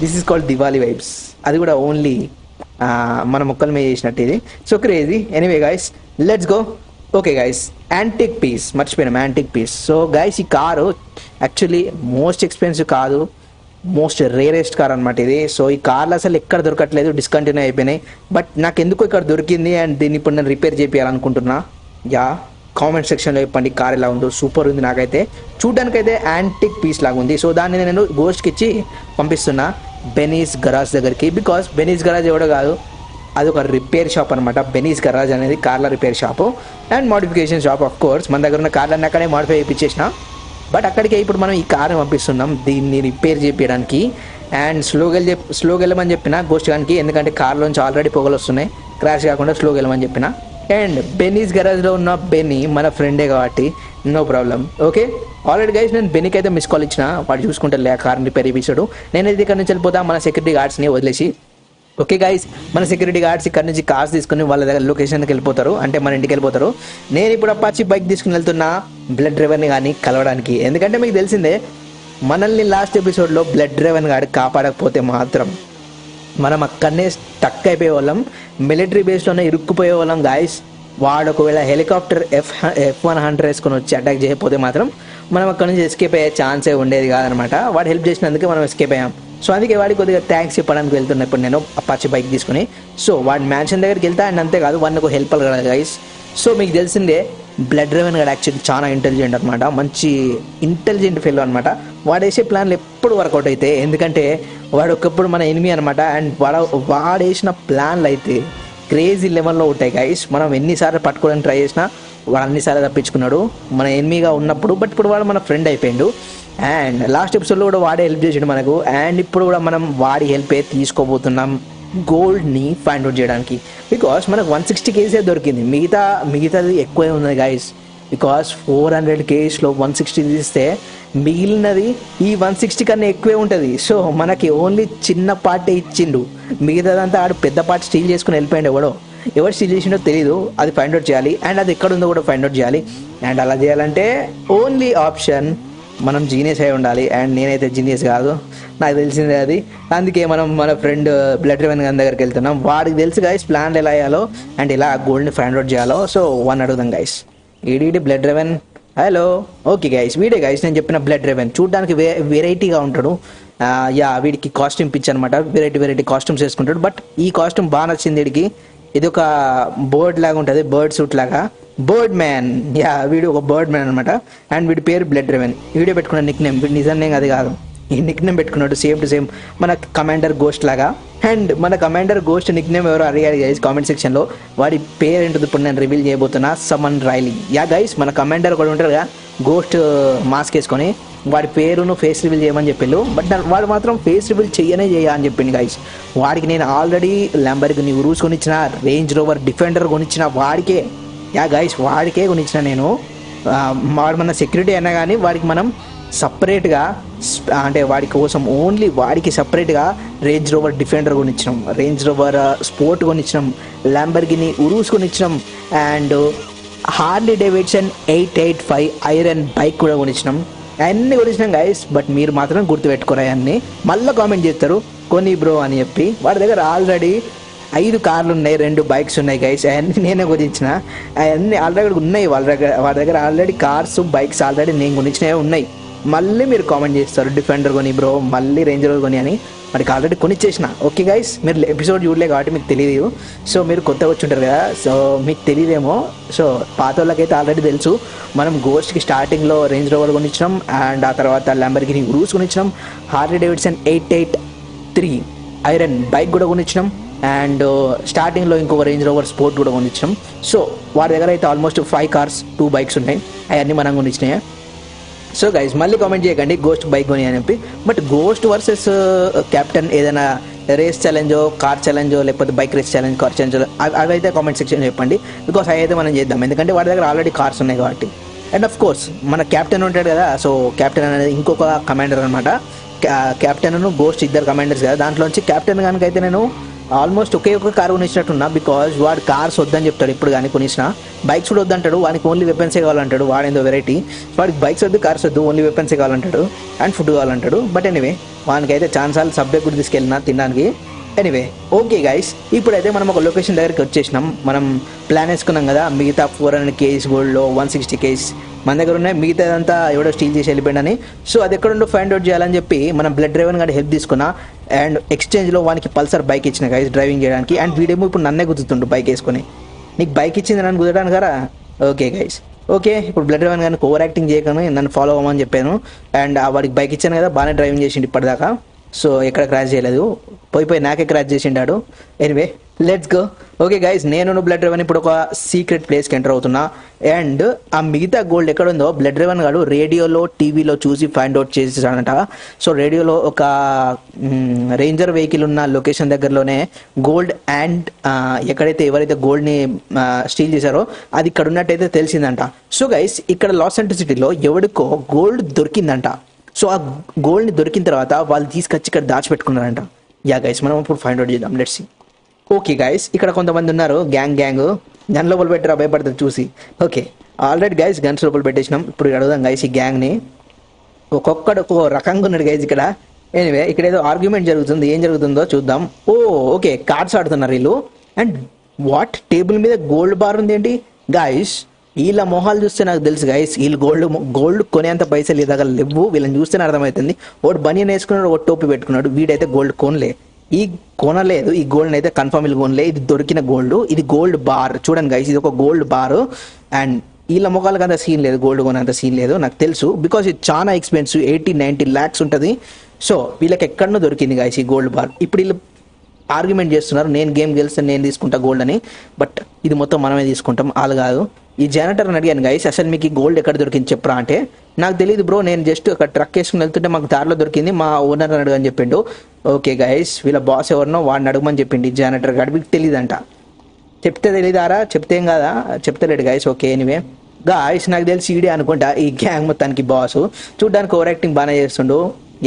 this is called Diwali vibes అది కూడా ఓన్లీ మన మొక్కల మీద చేసినట్టు ఇది. So crazy anyway guys let's go okay guys antique piece మర్చిపోయినాం antique piece so guys ఈ కారు యాక్చువల్లీ మోస్ట్ ఎక్స్పెన్సివ్ కాదు. Most rarest car అనమాట ఇది. సో ఈ కార్లు అసలు ఎక్కడ దొరకట్లేదు డిస్కంటిన్యూ అయిపోయినాయి. బట్ నాకు ఎందుకు ఇక్కడ దొరికింది అండ్ దీన్ని ఇప్పుడు నేను రిపేర్ చేయాలనుకుంటున్నా యా కామెంట్ సెక్షన్లో చెప్పండి కార్ ఎలా ఉందో సూపర్ ఉంది నాకైతే. చూడడానికైతే యాంటిక్ పీస్ లాగా ఉంది. సో దాన్ని నేను గోస్ట్కి ఇచ్చి పంపిస్తున్నా బెనీస్ గరాజ్ దగ్గరికి. బికాస్ బెనీస్ గరాజ్ ఎవడో కాదు అది ఒక రిపేర్ షాప్ అనమాట బెనీస్ గరాజ్ అనేది కార్ల repair shop and modification shop of course మన దగ్గర ఉన్న కార్లన్నీ అక్కడే మోడిఫై చేయించేసిన బట్ అక్కడికే ఇప్పుడు మనం ఈ కారుని పంపిస్తున్నాం. దీన్ని రిపేర్ చేయడానికి అండ్ స్లోగా చెప్ స్లోగా వెళ్ళమని చెప్పిన గోస్ట్ గానికి ఎందుకంటే కార్లోంచి ఆల్రెడీ పొగలు వస్తున్నాయి. క్రాష్ కాకుండా స్లోగా వెళ్ళమని చెప్పిన. అండ్ బెన్నీస్ గరాజ్లో ఉన్న బెన్నీ మన ఫ్రెండే కాబట్టి no problem okay already guys నేను బెన్నీకి అయితే మిస్ కాల్ ఇచ్చిన. వాడు చూసుకుంటే లే కార్ని రిపేర్ నేను నేనైతే ఇక్కడ నుంచి వెళ్ళిపోతా. మన సెక్యూరిటీ గార్డ్స్ని వదిలేసి. ఓకే గైస్ మన సెక్యూరిటీ గార్డ్స్ ఇక్కడ నుంచి కార్స్ తీసుకుని వాళ్ళ దగ్గర లొకేషన్కి వెళ్ళిపోతారు. అంటే మన ఇంటికి వెళ్ళిపోతారు. నేను ఇప్పుడు అప్పాచి బైక్ తీసుకుని వెళ్తున్నా బ్లడ్ డ్రైవర్ని కానీ కలవడానికి. ఎందుకంటే మీకు తెలిసిందే మనల్ని లాస్ట్ ఎపిసోడ్లో బ్లడ్ డ్రైవర్ని గాడి కాపాడకపోతే మాత్రం మనం అక్కడనే స్టక్ అయిపోయే వాళ్ళం మిలిటరీ బేస్లోనే ఇరుక్కుపోయే వాళ్ళం గాయస్ వాడు ఒకవేళ helicopter F F one hundred వేసుకొని వచ్చి అటాక్ చేయకపోతే మాత్రం మనం అక్కడ నుంచి ఎస్కేప్ అయ్యే ఛాన్సే ఉండేది కాదనమాట. వాడు హెల్ప్ చేసినందుకే మనం ఎస్కేప్ అయ్యాం. సో అందుకే వాడికి కొద్దిగా థ్యాంక్స్ చెప్పడానికి వెళ్తున్నా ఇప్పుడు నేను అపాచి బైక్ తీసుకుని సో వాడి మ్యాన్షన్ దగ్గరికి వెళ్తా అండ్ అంతేకాదు వాడిని ఒక హెల్ప్ కదా గైస్ సో మీకు తెలిసిందే బ్లడ్ డ్రైవెన్ గడ యాక్చువల్లీ చాలా ఇంటెలిజెంట్ అనమాట మంచి ఇంటెలిజెంట్ ఫెయిల్ అనమాట వాడు వేసే ప్లాన్లు ఎప్పుడు వర్కౌట్ అవుతాయి ఎందుకంటే వాడు ఒకప్పుడు మన ఎనిమి అనమాట అండ్ వాడు వాడు వేసిన ప్లాన్లు అయితే క్రేజీ లెవెల్లో ఉంటాయి గైస్ మనం ఎన్నిసార్లు పట్టుకోవడానికి ట్రై చేసినా వాడు అన్నిసార్లు తప్పించుకున్నాడు. మన ఎనిమిగా ఉన్నప్పుడు బట్ ఇప్పుడు వాడు మన ఫ్రెండ్ అయిపోయిండు. అండ్ లాస్ట్ ఎపిసోడ్లో కూడా వాడే హెల్ప్ చేసిండు మనకు. అండ్ ఇప్పుడు కూడా మనం వాడి హెల్ప్ తీసుకోబోతున్నాం. గోల్డ్ని ఫైండ్ అవుట్ చేయడానికి. బికాస్ మనకు వన్ సిక్స్టీ కేసే దొరికింది. మిగతా మిగతాది ఎక్కువే ఉంది గైస్ బికాస్ ఫోర్ హండ్రెడ్ కేజీస్లో వన్ సిక్స్టీ తీస్తే మిగిలినది ఈ వన్ సిక్స్టీ కన్నా ఎక్కువే ఉంటుంది. సో మనకి ఓన్లీ చిన్న పార్టీ ఇచ్చిండు. మిగతాదంతా ఆడు పెద్ద పార్ట్ స్టీల్ చేసుకుని వెళ్ళిపోయాడు ఎవడో. ఎవరు స్టీల్ చేసిండో తెలియదు అది ఫైండ్ అవుట్ చేయాలి. అండ్ అది ఎక్కడ ఉందో కూడా ఫైండ్ అవుట్ చేయాలి. అండ్ అలా చేయాలంటే ఓన్లీ ఆప్షన్ మనం జీనియస్ అయి ఉండాలి అండ్ నేనైతే జీనియస్ కాదు. నాకు తెలిసిందే అది. అందుకే మనం మన ఫ్రెండ్ బ్లడ్ రివెన్ గారి దగ్గరికి వెళ్తున్నాం. వాడికి తెలుసు గైస్ ప్లాన్ ఎలా వేయాలో అండ్ ఇలా గోల్డ్ని ఫైండ్ అవుట్ చేయాలో. సో వన్ అడుగుదాం guys ఈడీడి Blood Raven hello okay guys వీడే గైస్ నేను చెప్పిన బ్లడ్ రెవెన్ చూడడానికి వే వెరైటీగా ఉంటాడు. యా వీడికి కాస్ట్యూమ్ పిచ్ అనమాట వెరైటీ వెరైటీ కాస్ట్యూమ్స్ వేసుకుంటాడు. బట్ ఈ కాస్ట్యూమ్ బాగా నచ్చింది వీడికి. ఇది ఒక బర్డ్ లాగా ఉంటుంది బర్డ్ సూట్ లాగా. బర్డ్ మ్యాన్ యా వీడు ఒక బర్డ్ మ్యాన్ అనమాట అండ్ వీడి పేరు బ్లడ్ రెవెన్ వీడియో పెట్టుకున్న నిక్ నేమ్ వీడు నిజం నేమ్ అది కాదు. ఈ నిక్ నేమ్ పెట్టుకున్నాడు సేమ్ టు సేమ్ మన కమాండర్ గోస్ట్ లాగా. అండ్ మన కమాండర్ గోస్ట్ నిక్ నేమ్ ఎవరో అడిగారు గైస్ కామెంట్ సెక్షన్లో వాడి పేరు ఏంటో ఇప్పుడు నేను రివీల్ చేయబోతున్నా సమన్ రైలీ యా గైస్ మన కమాండర్ కూడా ఉంటారు కదా గోస్ట్ మాస్క్ uh, వేసుకొని వాడి పేరును ఫేస్ రివీల్ చేయమని చెప్పిండు బట్ వాడు మాత్రం ఫేస్ రివీల్ చేయనే చేయ అని చెప్పిండు గైస్ వాడికి నేను ఆల్రెడీ లెంబర్కి నీవు రూస్ కొనిచ్చిన రేంజ్ రోవర్ డిఫెండర్ కొనిచ్చిన వాడికే యా గైస్ వాడికే కొనిచ్చిన నేను. వాడు మన సెక్యూరిటీ అయినా కానీ వాడికి మనం సపరేట్గా అంటే వాడి కోసం ఓన్లీ వాడికి సపరేట్గా రేంజ్ రోవర్ డిఫెండర్ కొనిచ్చినాం రేంజ్ రోవర్ స్పోర్ట్ కొనిచ్చినాం Lamborghini Urus కొనిచ్చినాం and Harley Davidson eight eight five iron bike కూడా కొనిచ్చినాం అన్నీ కొనిచ్చినాం గైస్ బట్ మీరు మాత్రం గుర్తుపెట్టుకోరా అవన్నీ మళ్ళీ కామెంట్ చేస్తారు కొని బ్రో అని చెప్పి. వాడి దగ్గర ఆల్రెడీ ఐదు కార్లు ఉన్నాయి రెండు బైక్స్ ఉన్నాయి గైస్ అవన్నీ నేనే గురించిన అవన్నీ ఆల్రెడీ ఉన్నాయి వాళ్ళ దగ్గర వాళ్ళ దగ్గర ఆల్రెడీ కార్స్ బైక్స్ ఆల్రెడీ నేను గురించినవి ఉన్నాయి. మళ్ళీ మీరు కామెంట్ చేస్తారు డిఫెండర్ కొని బ్రో మళ్ళీ రేంజర్ కొని అని. వాడికి ఆల్రెడీ కొనిచ్చేసిన. ఓకే గైస్ మీరు ఎపిసోడ్ చూడలే కాబట్టి మీకు తెలియదు సో మీరు కొత్తగా వచ్చి ఉంటారు కదా? సో మీకు తెలియదేమో సో పాత వాళ్ళకైతే ఆల్రెడీ తెలుసు. మనం గోస్ట్కి స్టార్టింగ్లో రేంజ్ రోవర్ కొనిచ్చినాం. అండ్ ఆ తర్వాత Lamborghini Urus కొనిచ్చినాం. Harley Davidson eight eight three iron bike కూడా కొనిచ్చినాం. అండ్ స్టార్టింగ్లో uh, ఇంకొక రేంజ్ రోవర్ స్పోర్ట్ కూడా కొనిచ్చాం. సో వారి దగ్గర అయితే almost five cars two bikes ఉన్నాయి. అవన్నీ మనం కొనిచ్చినాయి. సో గైస్ మళ్ళీ కామెంట్ చేయకండి. గోస్ట్ బైక్ కొని అని చెప్పి. బట్ గోస్ట్ వర్సెస్ కెప్టెన్ ఏదైనా రేస్ ఛాలెంజో కార్ ఛాలెంజో లేకపోతే bike race challenge car challenge అవి అయితే కామెంట్ సెక్షన్ చెప్పండి. బికాస్ అవి అయితే మనం చేద్దాం. ఎందుకంటే వాడి దగ్గర ఆల్రెడీ కార్స్ ఉన్నాయి కాబట్టి. అండ్ ఆఫ్ కోర్స్ మన కెప్టెన్ ఉంటాడు కదా. సో కెప్టెన్ అనేది ఇంకొక కమాండర్ అనమాట క్యాప్టెన్ గోస్ట్ ఇద్దరు కమాండర్స్ కదా. దాంట్లోంచి కెప్టెన్ కనుక అయితే నేను ఆల్మోస్ట్ ఒకే ఒక కార్ కొనిచ్చినట్టున్నా బికాజ్ వాడు కార్స్ వద్దని చెప్తాడు ఇప్పుడు కానీ కొనిసిన బైక్స్ కూడా వద్దంటాడు వానికి ఓన్లీ వెపన్సే కావాలంటాడు వాడేందో వెరైటీ వాడికి బైక్స్ వద్దు కార్స్ వద్దు ఓన్లీ వెపన్సే కావాలంటాడు అండ్ ఫుడ్ కావాలంటాడు. బట్ ఎనీవే వానికైతే అయితే ఛాన్సాలు సబ్జెక్ట్ కూడా తీసుకెళ్ళినా తినడానికి. ఎనీవే ఓకే గైస్ ఇప్పుడైతే మనం ఒక లొకేషన్ దగ్గరికి వచ్చేసినాం. మనం ప్లాన్ వేసుకున్నాం కదా మిగతా ఫోర్ హండ్రెడ్ కేస్ గోల్డ్లో వన్ సిక్స్టీ కేస్ మన దగ్గర ఉన్నాయి మిగతాదంతా ఎవడో స్టీల్ చేసి వెళ్ళిపోయాడని. సో అది ఎక్కడుండో ఫైండ్ అవుట్ చేయాలని చెప్పి మనం బ్లడ్ డ్రైవర్ గారి హెల్ప్ తీసుకున్నా. అండ్ ఎక్స్చేంజ్లో వానికి పల్సర్ బైక్ ఇచ్చిన గైస్ డ్రైవింగ్ చేయడానికి. అండ్ వీడేమో ఇప్పుడు నన్నే గుర్తుండు బైక్ వేసుకొని. నీకు బైక్ ఇచ్చింది నన్ను కుదరడానికి కదా ఓకే గైస్ ఓకే ఇప్పుడు బ్లడ్ డ్రైవర్ గారికి ఓవర్ యాక్టింగ్ చేయకను నన్ను ఫాలో అవ్వమని చెప్పాను. అండ్ ఆ వాడికి బైక్ ఇచ్చాను కదా బాగానే డ్రైవింగ్ చేసిండు ఇప్పటిదాకా. సో ఎక్కడ క్రాష్ చేయలేదు. పోయి పోయి నాకే crash చేసిండాడు. Anyway let's go okay guys నేను బ్లడ్ డ్రైవన్ ఇప్పుడు ఒక సీక్రెట్ ప్లేస్కి ఎంటర్ అవుతున్నా. అండ్ ఆ మిగతా గోల్డ్ ఎక్కడ ఉందో బ్లడ్ డ్రైవన్ గాడు రేడియోలో టీవీలో చూసి ఫైండ్ అవుట్ చేసేసాడంట. సో రేడియోలో ఒక రేంజర్ వెహికల్ ఉన్న లొకేషన్ దగ్గరలోనే గోల్డ్ అండ్ ఎక్కడైతే ఎవరైతే గోల్డ్ని స్టీల్ చేశారో అది ఇక్కడ ఉన్నట్టయితే తెలిసిందంట. సో గైస్ ఇక్కడ లాస్ ఏంజల్స్ సిటీలో ఎవడికో గోల్డ్ దొరికిందంట. సో ఆ గోల్డ్ని దొరికిన తర్వాత వాళ్ళు తీసుకొచ్చి ఇక్కడ దాచిపెట్టుకున్నారంట. యా గైస్ మనం ఇప్పుడు ఫైండ్ అవుట్ చేద్దాం. లెట్స్ ఓకే గైస్ ఇక్కడ కొంతమంది ఉన్నారు. గ్యాంగ్ గ్యాంగ్ గన్ లోపల పెట్టారా? భయపడతారు చూసి. ఓకే ఆల్రెడీ గైస్ గన్స్ లోపల పెట్టేసినాం. ఇప్పుడు అడుగుదాం గైస్ ఈ గ్యాంగ్ని ఒక్కొక్కడు ఒక్కొక్క రకంగా ఉన్నాడు గైజ్ ఇక్కడ. ఎనివే ఇక్కడ ఏదో ఆర్గ్యుమెంట్ జరుగుతుంది. ఏం జరుగుతుందో చూద్దాం. ఓ ఓకే కార్డ్స్ ఆడుతున్నారు వీళ్ళు. అండ్ వాట్ టేబుల్ మీద గోల్డ్ బార్ ఉంది ఏంటి గైస్ వీళ్ళ మొహాలు చూస్తే నాకు తెలుసు గైస్ వీళ్ళు గోల్డ్ గోల్డ్ కొనేంత పైసలు ఈ దగ్గర లేవు. వీళ్ళని చూస్తేనే అర్థమవుతుంది. ఒకటి బనియన్ వేసుకున్నాడు ఒకటి టోపీ పెట్టుకున్నాడు. వీడైతే గోల్డ్ కొనలే. ఈ కొనలేదు. ఈ గోల్డ్ అయితే కన్ఫర్మ్ వీళ్ళు కొనలే. ఇది దొరికిన గోల్డ్ ఇది గోల్డ్ బార్ చూడండి గైస్ ఇది ఒక గోల్డ్ బార్ అండ్ వీళ్ళ మొహాలకు అంత సీన్ లేదు. గోల్డ్ కొనంత సీన్ లేదు. నాకు తెలుసు. బికాస్ ఇది చాలా ఎక్స్పెన్సివ్ ఎయిటీ నైంటీ ల్యాక్స్ ఉంటుంది. సో వీళ్ళకి ఎక్కడనో దొరికింది గాయస్ ఈ గోల్డ్ బార్ ఇప్పుడు వీళ్ళు ఆర్గ్యుమెంట్ చేస్తున్నారు నేను గేమ్ గెలిస్తే నేను తీసుకుంటా గోల్డ్ అని. బట్ ఇది మొత్తం మనమే తీసుకుంటాం వాళ్ళు కాదు. ఈ జనరేటర్ అని అడిగాను గైస్ అసలు మీకు ఈ గోల్డ్ ఎక్కడ దొరికింది చెప్పరా? అంటే నాకు తెలియదు బ్రో నేను జస్ట్ ఒక ట్రక్ వేసుకుని వెళ్తుంటే మాకు దారిలో దొరికింది మా ఓనర్ అని అడుగు అని చెప్పిండు. ఓకే గైస్ వీళ్ళ బాస్ ఎవరినో వాడిని అడగమని చెప్పిండు ఈ జనరేటర్ గాడి మీకు తెలియదంట చెప్తే తెలియదారా చెప్తే ఏం కదా? చెప్తలేడు గైస్ ఓకే ఎనివే గాయస్ నాకు తెలిసి ఈడే అనుకుంటా ఈ గ్యాంగ్ మొత్తానికి బాస్ చూడ్డానికి ఓవర్ యాక్టింగ్ బాగానే చేస్తుండు.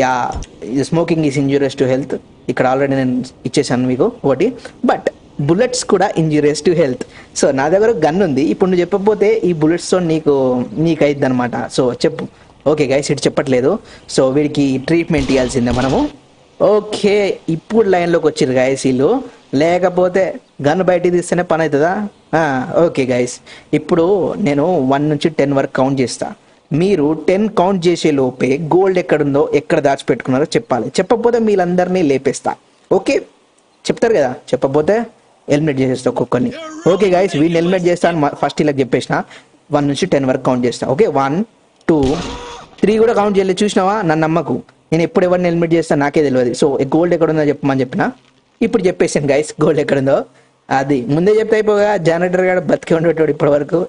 Yeah smoking is injurious to health ఇక్కడ ఆల్రెడీ నేను ఇచ్చేసాను మీకు ఒకటి. బట్ బుల్లెట్స్ కూడా ఇంజురియస్ టు హెల్త్ సో నా దగ్గర గన్ ఉంది. ఇప్పుడు నువ్వు చెప్పకపోతే ఈ బుల్లెట్స్తో నీకు నీకు అయిద్ది అనమాట సో చెప్పు. ఓకే గైస్ ఇటు చెప్పట్లేదు. సో వీడికి ట్రీట్మెంట్ ఇవ్వాల్సిందే మనము. ఓకే ఇప్పుడు లైన్లోకి వచ్చిర్రు గాయస్ వీళ్ళు. లేకపోతే గన్ బయటికి తీస్తేనే పని అవుతుందా? Ah, ఓకే గైస్ ఇప్పుడు నేను వన్ నుంచి టెన్ వరకు కౌంట్ చేస్తాను మీరు టెన్ కౌంట్ చేసే లోపే గోల్డ్ ఎక్కడుందో ఎక్కడ దాచిపెట్టుకున్నారో చెప్పాలి. చెప్పకపోతే మీరందరినీ లేపేస్తా. ఓకే? చెప్తారు కదా? చెప్పకపోతే హెల్మెట్ చేసేస్తా ఒక్కొక్కరిని. ఓకే గైస్ వీడిని హెల్మెట్ చేస్తాను ఫస్ట్ ఇలా చెప్పేసిన. వన్ నుంచి టెన్ వరకు కౌంట్ చేస్తా. ఓకే? వన్ టూ త్రీ కూడా కౌంట్ చేయలేదు చూసినావా? నన్ను నమ్మకు. నేను ఎప్పుడు ఎవరిని హెల్మెట్ చేస్తాను నాకే తెలియదు. సో గోల్డ్ ఎక్కడ ఉందో చెప్పమని చెప్పిన. ఇప్పుడు చెప్పేసాను గైస్ గోల్డ్ ఎక్కడుందో. అది ముందే చెప్తే అయిపోగా. జనరేటర్ గారు బతికి ఉండేటోడు ఇప్పటి వరకు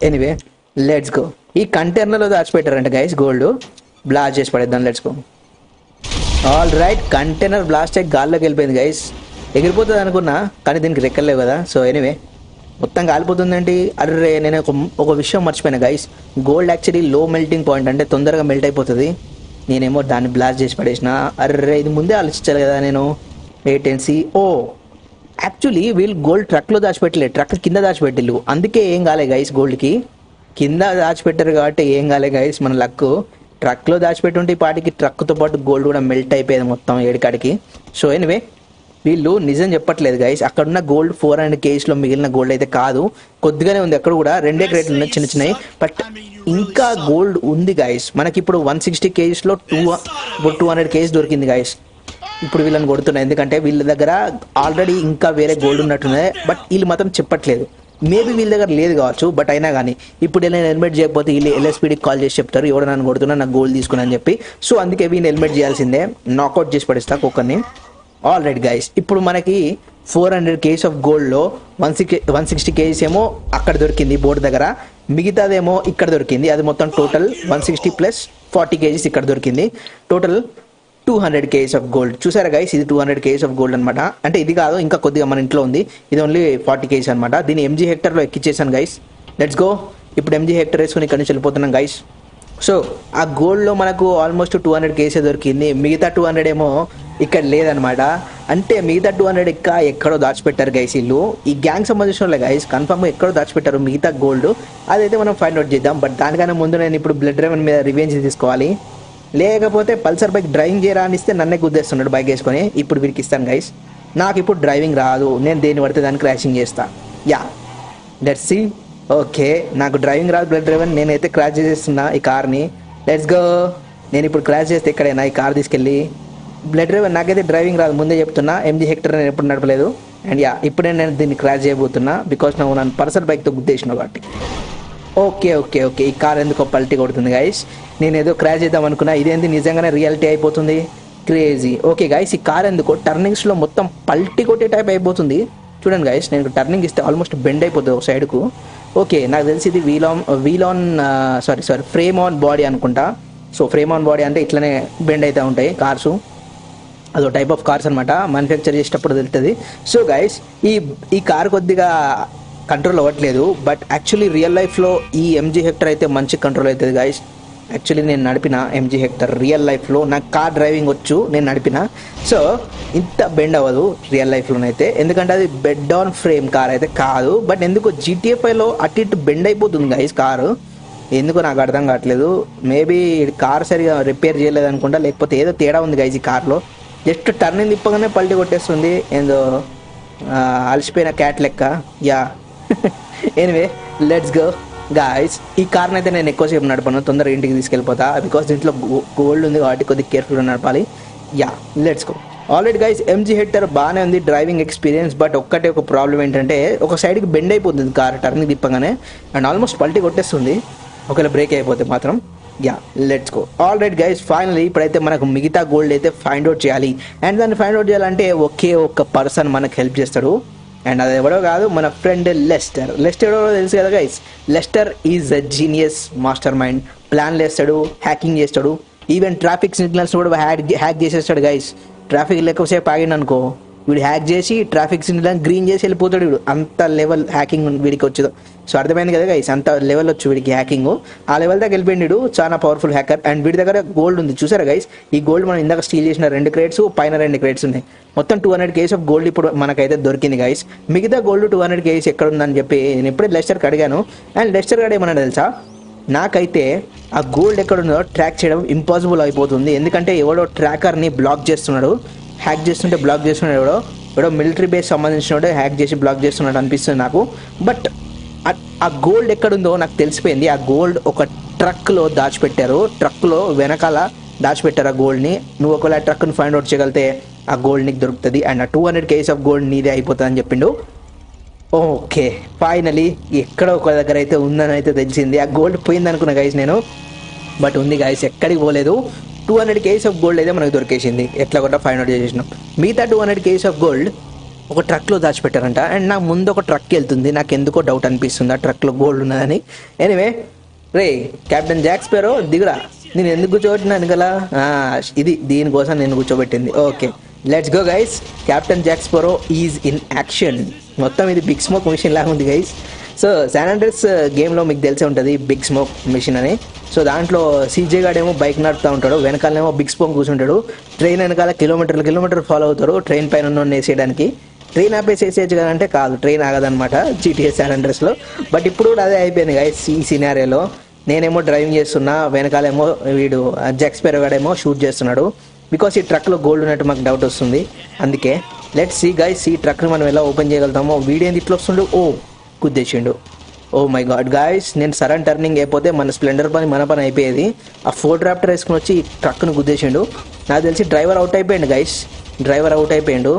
లెట్స్ గో ఈ కంటైనర్లో దాచిపెట్టారంట గైస్ గోల్డ్ బ్లాస్ట్ చేసి పడేద్దాం let's go all right container blast అయ్యి గాల్లోకి వెళ్ళిపోయింది గైస్ ఎగిరిపోతుంది అనుకున్నా కానీ దీనికి రెక్కలేవు కదా. సో ఎనీవే మొత్తం కాలిపోతుందండి అర్రే నేను ఒక ఒక విషయం మర్చిపోయినా guys gold actually low melting point అంటే తొందరగా మెల్ట్ అయిపోతుంది. నేనేమో దాన్ని బ్లాస్ట్ చేసి పడేసిన. అర్రే ఇది ముందే ఆలోచించాలి కదా నేను. ఏటెన్సీ ఓ యాక్చువల్లీ వీళ్ళు గోల్డ్ ట్రక్లో దాచిపెట్టలేదు ట్రక్ కింద దాచిపెట్టిల్లు. అందుకే ఏం కాలే గైస్ గోల్డ్కి కింద దాచిపెట్టారు కాబట్టి ఏం కాలే గైస్ మన లక్ ట్రక్లో దాచిపెట్టుంటే ఈ పాటికి ట్రక్తో పాటు గోల్డ్ కూడా మెల్ట్ అయిపోయేది మొత్తం ఏడికాడికి సో ఎనివే వీళ్ళు నిజం చెప్పట్లేదు గైస్ అక్కడున్న గోల్డ్ ఫోర్ హండ్రెడ్ కేజీస్లో మిగిలిన గోల్డ్ అయితే కాదు. కొద్దిగానే ఉంది అక్కడ కూడా రెండే క్రేట్లు ఉన్నాయి చిన్న చిన్నవి. బట్ ఇంకా గోల్డ్ ఉంది గైస్ మనకి ఇప్పుడు వన్ సిక్స్టీ కేజీస్లో టూ ఇప్పుడు టూ హండ్రెడ్ కేజీస్ దొరికింది గైస్ ఇప్పుడు వీళ్ళని కొడుతున్నాయి. ఎందుకంటే వీళ్ళ దగ్గర ఆల్రెడీ ఇంకా వేరే గోల్డ్ ఉన్నట్టున్నాయి. బట్ వీళ్ళు మాత్రం చెప్పట్లేదు. మేబీ వీళ్ళ దగ్గర లేదు కావచ్చు బట్ అయినా కానీ ఇప్పుడు నేను హెల్మెట్ చేయకపోతే వీళ్ళు ఎల్ఎస్పీడీకి కాల్ చేసి చెప్తారు ఎవడ నన్ను కొడుతున్నా నాకు గోల్డ్ తీసుకున్నా అని చెప్పి. సో అందుకే వీళ్ళు హెల్మెట్ చేయాల్సిందే. నాకౌట్ చేసి పడిస్తా కుక్కర్ని. ఆల్ రైట్ గైస్ ఇప్పుడు మనకి ఫోర్ హండ్రెడ్ కేజీస్ ఆఫ్ గోల్డ్లో one six one sixty kgs ఏమో అక్కడ దొరికింది బోర్డు దగ్గర. మిగతాదేమో ఇక్కడ దొరికింది. అది మొత్తం total one sixty plus forty kgs ఇక్కడ దొరికింది. Total two hundred kgs of gold చూసారా గైస్ ఇది two hundred kgs of gold అనమాట అంటే ఇది కాదు ఇంకా కొద్దిగా మన ఇంట్లో ఉంది. ఇది ఓన్లీ ఫార్టీ కేజీస్ అనమాట దీన్ని ఎంజీ హెక్టర్లో ఎక్కిచ్చేసాను గైస్ లెట్స్ గో ఇప్పుడు ఎంజీ హెక్టర్ వేసుకుని ఇక్కడ నుంచి వెళ్ళిపోతున్నాం గైస్ సో ఆ గోల్డ్లో మనకు ఆల్మోస్ట్ టూ హండ్రెడ్ కేసే దొరికింది. మిగతా టూ హండ్రెడ్ ఏమో ఇక్కడ లేదనమాట అంటే మిగతా టూ హండ్రెడ్ ఇంకా ఎక్కడో దాచిపెట్టారు గైస్ ఇల్లు ఈ గ్యాంగ్ సంబంధించిన వాళ్ళ గైస్ కన్ఫర్మ్ ఎక్కడో దాచిపెట్టారు మిగతా గోల్డ్ అదైతే మనం ఫైండ్ అవుట్ చేద్దాం. బట్ దానికన్నా ముందు నేను ఇప్పుడు బ్లడ్ డ్రైవర్ మీద రివెంజ్ తీసుకోవాలి. లేకపోతే పల్సర్ బైక్ డ్రైవింగ్ చేయరా అని ఇస్తే నన్నే గుద్దేస్తున్నాడు బైక్ వేసుకొని. ఇప్పుడు వీరికి ఇస్తాను గైస్ నాకు ఇప్పుడు డ్రైవింగ్ రాదు. నేను దేన్ని పడితే దాన్ని క్రాషింగ్ చేస్తా. యా. లెట్స్ సి ఓకే నాకు డ్రైవింగ్ రాదు బ్లడ్ డ్రైవర్ నేనైతే క్రాష్ చేసేస్తున్నా ఈ కార్ని. లెట్స్ గో నేను ఇప్పుడు క్రాష్ చేస్తే ఎక్కడైనా ఈ కార్ తీసుకెళ్ళి. బ్లడ్ డ్రైవర్ నాకైతే డ్రైవింగ్ రాదు. ముందే చెప్తున్నా. ఎంజీ హెక్టర్ నేను ఎప్పుడు నడపలేదు. అండ్ యా ఇప్పుడే నేను దీన్ని క్రాష్ చేయబోతున్నా. బికాస్ నువ్వు నన్ను పర్సనల్ బైక్తో గుద్దేసినావు కాబట్టి. Okay okay okay. ఈ కార్ ఎందుకో పల్టీ కొడుతుంది గైస్ నేను ఏదో క్రాష్ చేద్దాం అనుకున్నా. ఇదేంది? నిజంగానే రియాలిటీ అయిపోతుంది? క్రేజీ ఓకే గైస్ ఈ కార్ ఎందుకో టర్నింగ్స్లో మొత్తం పల్టీ కొట్టే టైప్ అయిపోతుంది. చూడండి గైస్ నేను టర్నింగ్ ఇస్తే ఆల్మోస్ట్ బెండ్ అయిపోతుంది ఒక సైడ్కు ఓకే నాకు తెలిసి ఇది wheel on wheel on sorry sorry frame on body అనుకుంటా. సో ఫ్రేమ్ ఆన్ బాడీ అంటే ఇట్లనే బెండ్ అవుతూ ఉంటాయి కార్సు అదో టైప్ ఆఫ్ కార్స్ అనమాట మ్యానుఫ్యాక్చర్ చేసేటప్పుడు తెలుస్తుంది సో గైస్ ఈ ఈ కార్ కొద్దిగా కంట్రోల్ అవ్వట్లేదు బట్ యాక్చువల్లీ రియల్ లైఫ్లో ఈ ఎంజీ హెక్టర్ అయితే మంచి కంట్రోల్ అవుతుంది గైస్ యాక్చువల్లీ నేను నడిపిన ఎంజీ హెక్టర్ రియల్ లైఫ్లో నాకు కార్ డ్రైవింగ్ వచ్చు నేను నడిపిన. సో ఇంత బెండ్ అవ్వదు రియల్ లైఫ్లోనైతే ఎందుకంటే అది బెడ్ ఆన్ ఫ్రేమ్ కార్ అయితే కాదు బట్ ఎందుకో జీటీఏ ఫైవ్లో అటు ఇటు బెండ్ అయిపోతుంది గైస్ కారు ఎందుకు నాకు అర్థం కావట్లేదు. మేబీ కార్ సరిగా రిపేర్ చేయలేదు అనుకుంటా లేకపోతే ఏదో తేడా ఉంది గైజ్ ఈ కార్లో జస్ట్ టర్నింగ్ తిప్పగానే పల్టీ కొట్టేస్తుంది ఏందో అలసిపోయిన క్యాట్ లెక్క. Yeah anyway let's go guys ఈ కార్ని అయితే నేను ఎక్కువసేపు నడపను. తొందరగా ఇంటికి తీసుకెళ్ళిపోతా. బికాస్ దీంట్లో గోల్డ్ ఉంది కాబట్టి కొద్దిగా కేర్ఫుల్గా నడపాలి. Yeah let's go already guys MG Hector బాగానే ఉంది డ్రైవింగ్ ఎక్స్పీరియన్స్ బట్ ఒక్కటే ఒక ప్రాబ్లం ఏంటంటే ఒక సైడ్కి బెండ్ అయిపోతుంది కార్ టర్నింగ్ తిప్పగానే అండ్ ఆల్మోస్ట్ పల్టీ కొట్టేస్తుంది. ఒకవేళ బ్రేక్ అయిపోతే మాత్రం yeah let's go all right guys finally ఇప్పుడైతే మనకు మిగతా గోల్డ్ అయితే ఫైండ్ అవుట్ చేయాలి. అండ్ దాన్ని ఫైండ్ అవుట్ చేయాలంటే ఒకే ఒక్క పర్సన్ మనకు హెల్ప్ చేస్తాడు. అండ్ అది ఎవడో కాదు మన ఫ్రెండ్ లెస్టర్ లెస్టర్ ఎవడో తెలుసు కదా guys Lester is a genius master mind plan వేస్తాడు హ్యాకింగ్ చేస్తాడు. ఈవెన్ ట్రాఫిక్ సిగ్నల్స్ కూడా హ్యాక్ హ్యాక్ చేసేస్తాడు గైస్ ట్రాఫిక్ లేకపోతే ఆగిండు అనుకో వీడు హ్యాక్ చేసి ట్రాఫిక్ సిగ్నల్ గ్రీన్ చేసి వెళ్ళిపోతాడు వీడు. అంత లెవెల్ హ్యాకింగ్ వీడికి వచ్చేదో. సో అర్థమైంది కదా గైస్ అంత లెవెల్ వచ్చు వీడికి హ్యాకింగ్ ఆ లెవెల్ దాకా వెళ్ళిపోయిండు చాలా పవర్ఫుల్ హ్యాకర్ అండ్ వీడి దగ్గర గోల్డ్ ఉంది. చూసారా గైస్ ఈ గోల్డ్ మనం ఇందాక స్టీల్ చేసిన రెండు క్రేట్స్ పైన రెండు క్రేట్స్ ఉన్నాయి. మొత్తం two hundred case of gold ఇప్పుడు మనకైతే దొరికింది గైస్ మిగతా గోల్డ్ టూ హండ్రెడ్ కేస్ ఎక్కడ ఉందని చెప్పి నేను ఇప్పుడే లెస్టర్కి అడిగాను. అండ్ లెస్టర్ గడ ఏమన్నా తెలుసా? నాకైతే ఆ గోల్డ్ ఎక్కడుందో ట్రాక్ చేయడం ఇంపాసిబుల్ అయిపోతుంది. ఎందుకంటే ఎవడో ట్రాకర్ని బ్లాక్ చేస్తున్నాడు. హ్యాక్ చేస్తుంటే బ్లాక్ చేస్తున్నాడు ఎవడో. ఎవడో మిలిటరీ బేస్ సంబంధించినోడే హ్యాక్ చేసి బ్లాక్ చేస్తున్నాడు అనిపిస్తుంది నాకు. బట్ ఆ గోల్డ్ ఎక్కడుందో నాకు తెలిసిపోయింది. ఆ గోల్డ్ ఒక ట్రక్లో దాచిపెట్టారు. ట్రక్లో వెనకాల దాచిపెట్టారు ఆ గోల్డ్ని నువ్వు ఒకవేళ ఆ ట్రక్ని ఫైండ్ అవుట్ చేయగలిగితే ఆ గోల్డ్ నీకు దొరుకుతుంది. అండ్ ఆ two hundred KGs of gold నీదే అయిపోతుంది అని చెప్పిండు. ఓకే ఫైనలీ ఎక్కడ ఒక దగ్గర అయితే ఉందని అయితే తెలిసింది. ఆ గోల్డ్ పోయింది అనుకున్న గైస్ నేను. బట్ ఉంది గైస్ ఎక్కడికి పోలేదు. Two hundred case of gold అయితే మనకు దొరికేసింది. ఎట్లా కూడా ఫైండ్ అవుట్ చేసేసినాం. మిగతా two hundred case of gold ఒక ట్రక్లో దాచిపెట్టారంట. అండ్ నాకు ముందు ఒక ట్రక్ వెళ్తుంది. నాకు ఎందుకో డౌట్ అనిపిస్తుంది. ఆ ట్రక్లో గోల్డ్ ఉన్నదని. ఎనివే రే కెప్టెన్ జాక్స్ పేరు దిగురా. నేను ఎందుకు కూర్చోబెట్టినాను కదా ఇది దీనికోసం నేను కూర్చోబెట్టింది. Okay let's go guys captain Jack Sparrow is in action మొత్తం ఇది బిగ్ స్మోక్ మిషన్ లాగా ఉంది గైస్ సో శాన్ ఆండ్రెస్ గేమ్లో మీకు తెలిసే ఉంటుంది బిగ్ స్మోక్ మిషన్ అని. సో దాంట్లో సీజే గాడేమో బైక్ నడుపుతూ ఉంటాడు వెనకాలనేమో బిగ్ స్మోక్ కూర్చుంటాడు. ట్రైన్ వెనకాల కిలోమీటర్లు కిలోమీటర్ ఫాలో అవుతారు ట్రైన్ పైన ఉన్న వేసేయడానికి. ట్రైన్ ఆపేసి వేసేయచ్చు కదంటే కాదు ట్రైన్ ఆగదనమాట జీటీఎస్ శాన్ ఆండ్రెస్లో బట్ ఇప్పుడు కూడా అదే అయిపోయింది గైస్ ఈ సినారియోలో నేనేమో డ్రైవింగ్ చేస్తున్నా వెనకాలేమో వీడు జెక్స్ పెరగాడేమో షూట్ చేస్తున్నాడు. బికాస్ ఈ ట్రక్లో గోల్డ్ ఉన్నట్టు మాకు డౌట్ వస్తుంది. అందుకే లెట్ సీ గైస్ ఈ ట్రక్ని మనం ఎలా ఓపెన్ చేయగలుగుతామో. వీడియో ఇట్లా వస్తుండే? ఓ గుద్దేసిండు. ఓ మై గాడ్ గాయస్ నేను సడన్ టర్నింగ్ అయిపోతే మన స్ప్లెండర్ పని మన పని అయిపోయేది. ఆ ఫోర్ డ్రాప్టర్ వేసుకుని వచ్చి ట్రక్ను గుద్దేసిండు. నాకు తెలిసి డ్రైవర్ అవుట్ అయిపోయిండు గైస్ డ్రైవర్ అవుట్ అయిపోయాడు.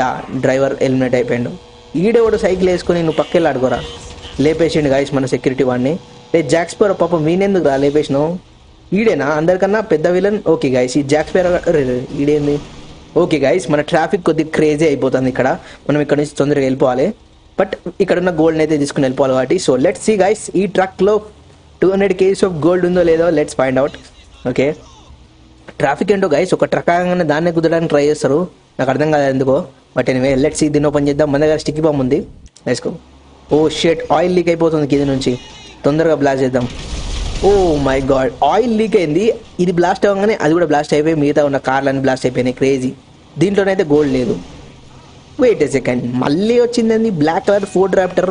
యా డ్రైవర్ ఎలిమినేట్ అయిపోయాడు. ఈడేవాడు సైకిల్ వేసుకొని నువ్వు పక్కకి ఆడుకోరా. లేపేసిండు గాయస్ మన సెక్యూరిటీ వాడిని. రే జాక్స్ పేరు పాపం వీనెందుకు రా లేపేసినావు? ఈడేనా? అందరికన్నా పెద్ద విలన్ ఓకే గైస్ ఈ జాక్స్ పేరు ఈడేంది? ఓకే గైస్ మన ట్రాఫిక్ కొద్దిగా క్రేజీ అయిపోతుంది ఇక్కడ. మనం ఇక్కడ నుంచి తొందరగా వెళ్ళిపోవాలి. బట్ ఇక్కడ ఉన్న గోల్డ్ అయితే తీసుకుని వెళ్ళిపోవాలి కాబట్టి. సో లెట్స్ సీ గైస్ ఈ ట్రక్లో two hundred KGs of gold ఉందో లేదో let's find out okay traffic ఏంటో గైస్ ఒక ట్రక్ ఆగగానే దాన్నే కుదరడానికి ట్రై చేస్తారు. నాకు అర్థం కాదు ఎందుకో. బట్ ఎనివే లెట్స్ దీన్ని ఓపెన్ చేద్దాం. మన దగ్గర స్టిక్కీ బాంబు ఉంది. వేసుకో ఓ షేట్ ఆయిల్ లీక్ అయిపోతుంది కింద నుంచి. తొందరగా బ్లాస్ట్ చేద్దాం. Oh my god oil leak అయింది. ఇది బ్లాస్ట్ అవ్వగానే అది కూడా బ్లాస్ట్ అయిపోయి మిగతా ఉన్న కార్లన్నీ బ్లాస్ట్ అయిపోయినాయి. క్రేజీ దీంట్లోనైతే గోల్డ్ లేదు. వెయిట్ ఏ సెకండ్ మళ్ళీ వచ్చిందండి బ్లాక్ కలర్ ఫోర్ డ్రాఫ్టర్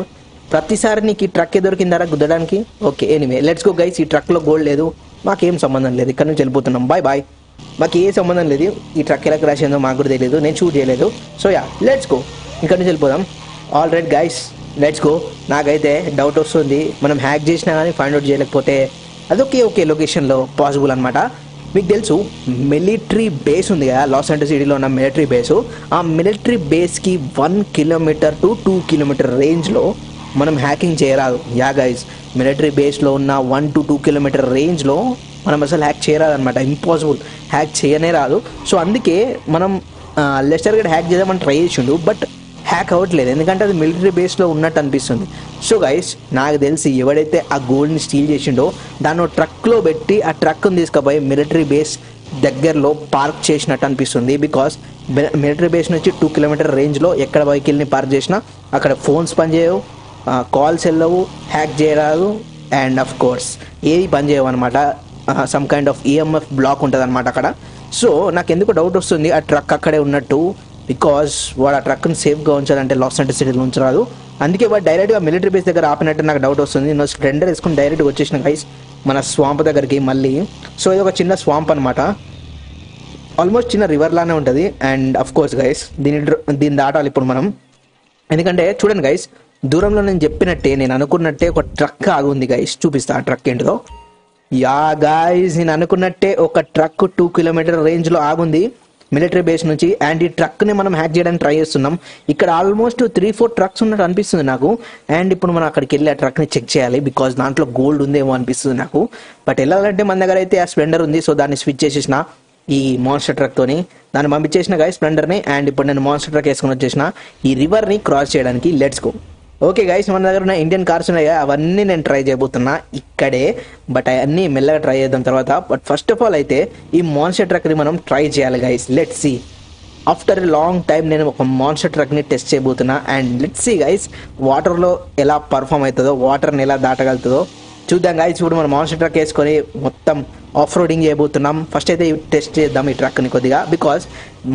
ప్రతిసారి నీకు ఈ ట్రక్ దొరికిందారా గుద్దడానికి? Okay anyway let's go guys ఈ ట్రక్లో గోల్డ్ లేదు. మాకేం సంబంధం లేదు. ఇక్కడ నుంచి వెళ్ళిపోతున్నాం. బాయ్ బాయ్ మాకు ఏ సంబంధం లేదు. ఈ ట్రక్ ఎలా క్రాష్ అయిందో మాకు కూడా తెలియదు. నేను షూట్ చేయలేదు. సో యా లెట్స్ గో ఇక్కడ నుంచి వెళ్ళిపోదాం. All right guys let's go నాకైతే డౌట్ వస్తుంది. మనం హ్యాక్ చేసినా కానీ ఫైండ్ అవుట్ చేయలేకపోతే అదొకే ఓకే లొకేషన్లో పాసిబుల్ అనమాట మీకు తెలుసు మిలిటరీ బేస్ ఉంది కదా లాస్ ఏంజల్స్ సిటీలో ఉన్న మిలిటరీ బేసు ఆ military బేస్కి one kilometre to two kilometre రేంజ్లో మనం హ్యాకింగ్ చేయరాదు. యా గైజ్ మిలిటరీ బేస్లో ఉన్న వన్ టు టూ కిలోమీటర్ రేంజ్లో మనం అసలు హ్యాక్ చేయరాదు అనమాట ఇంపాసిబుల్ హ్యాక్ చేయనే రాదు. సో అందుకే మనం లెస్టర్ గడ్ హ్యాక్ చేద్దామని ట్రై చేసిండు. బట్ హ్యాక్ అవ్వట్లేదు. ఎందుకంటే అది మిలిటరీ బేస్లో ఉన్నట్టు అనిపిస్తుంది. సో గైస్ నాకు తెలిసి ఎవడైతే ఆ గోల్డ్ని స్టీల్ చేసిండో దాన్ని ట్రక్లో పెట్టి ఆ ట్రక్ను తీసుకుపోయి మిలిటరీ బేస్ దగ్గరలో పార్క్ చేసినట్టు అనిపిస్తుంది. బికాస్ మిలిటరీ బేస్ నుంచి టూ కిలోమీటర్ రేంజ్లో ఎక్కడ వెహికల్ని పార్క్ చేసినా అక్కడ ఫోన్స్ పనిచేయవు కాల్స్ వెళ్ళవు హ్యాక్ చేయరాదు అండ్ అఫ్ కోర్స్ ఏది పనిచేయవు అనమాట some kind of EMF block ఉంటుంది అనమాట అక్కడ. సో నాకు ఎందుకు డౌట్ వస్తుంది ఆ ట్రక్ అక్కడే ఉన్నట్టు బికాస్ వాడు ఆ ట్రక్ని సేఫ్గా ఉంచాలంటే లాస్ అంటే సిటీలో ఉంచరాదు అందుకే వాడు డైరెక్ట్గా మిలిటరీ బేస్ దగ్గర ఆపినట్టు నాకు డౌట్ వస్తుంది. నేను స్ప్లెండర్ వేసుకుని డైరెక్ట్గా వచ్చేసిన గైస్ మన స్వాంప్ దగ్గరికి మళ్ళీ. సో ఇది ఒక చిన్న స్వాంప్ అనమాట ఆల్మోస్ట్ చిన్న రివర్ లానే ఉంటుంది. అండ్ అఫ్ కోర్స్ గైస్ దీని దీన్ని దాటాలి ఇప్పుడు మనం. ఎందుకంటే చూడండి గైస్ దూరంలో నేను చెప్పినట్టే నేను అనుకున్నట్టే ఒక ట్రక్ ఆగుంది గైస్ చూపిస్తా ఆ ట్రక్ ఏంటిదో. యా గాయస్ నేను అనుకున్నట్టే ఒక ట్రక్ టూ కిలోమీటర్ రేంజ్లో ఆగుంది. మిలిటరీ బేస్ నుంచి అండ్ ఈ ట్రక్ని మనం హ్యాక్ చేయడానికి ట్రై చేస్తున్నాం. ఇక్కడ ఆల్మోస్ట్ త్రీ ఫోర్ ట్రక్స్ ఉన్నట్టు అనిపిస్తుంది నాకు. అండ్ ఇప్పుడు మనం అక్కడికి వెళ్ళి ఆ ట్రక్ని చెక్ చేయాలి బికాజ్ దాంట్లో గోల్డ్ ఉందేమో అనిపిస్తుంది నాకు. బట్ వెళ్ళాలంటే మన దగ్గర అయితే ఆ స్ప్లెండర్ ఉంది సో దాన్ని స్విచ్ చేసేసిన ఈ మాన్స్టర్ ట్రక్ తోని. దాన్ని పంపించేసిన గాయ స్ప్లెండర్ని. అండ్ ఇప్పుడు నేను మాన్స్టర్ ట్రక్ వేసుకుని వచ్చేసిన. ఈ రివర్ని క్రాస్ చేయడానికి లెట్స్ గో ఓకే గైస్ మన దగ్గర ఉన్న ఇండియన్ కార్స్ ఉన్నాయి కదా, అవన్నీ నేను ట్రై చేయబోతున్నా ఇక్కడే బట్ అవన్నీ మెల్లగా ట్రై చేద్దాం తర్వాత. బట్ ఫస్ట్ ఆఫ్ ఆల్ అయితే ఈ మాన్స్టర్ ట్రక్ని మనం ట్రై చేయాలి guys let see after long time నేను ఒక మాన్స్టర్ ట్రక్ని టెస్ట్ చేయబోతున్నా. అండ్ లెట్ సి గైస్ వాటర్లో ఎలా పర్ఫామ్ అవుతుందో వాటర్ని ఎలా దాటగలుగుతుందో చూద్దాం గాయస్ ఇప్పుడు మనం మాన్స్టర్ ట్రక్ వేసుకొని మొత్తం ఆఫ్ రోడింగ్ చేయబోతున్నాం. ఫస్ట్ అయితే టెస్ట్ చేద్దాం ఈ ట్రక్ని కొద్దిగా. బికాస్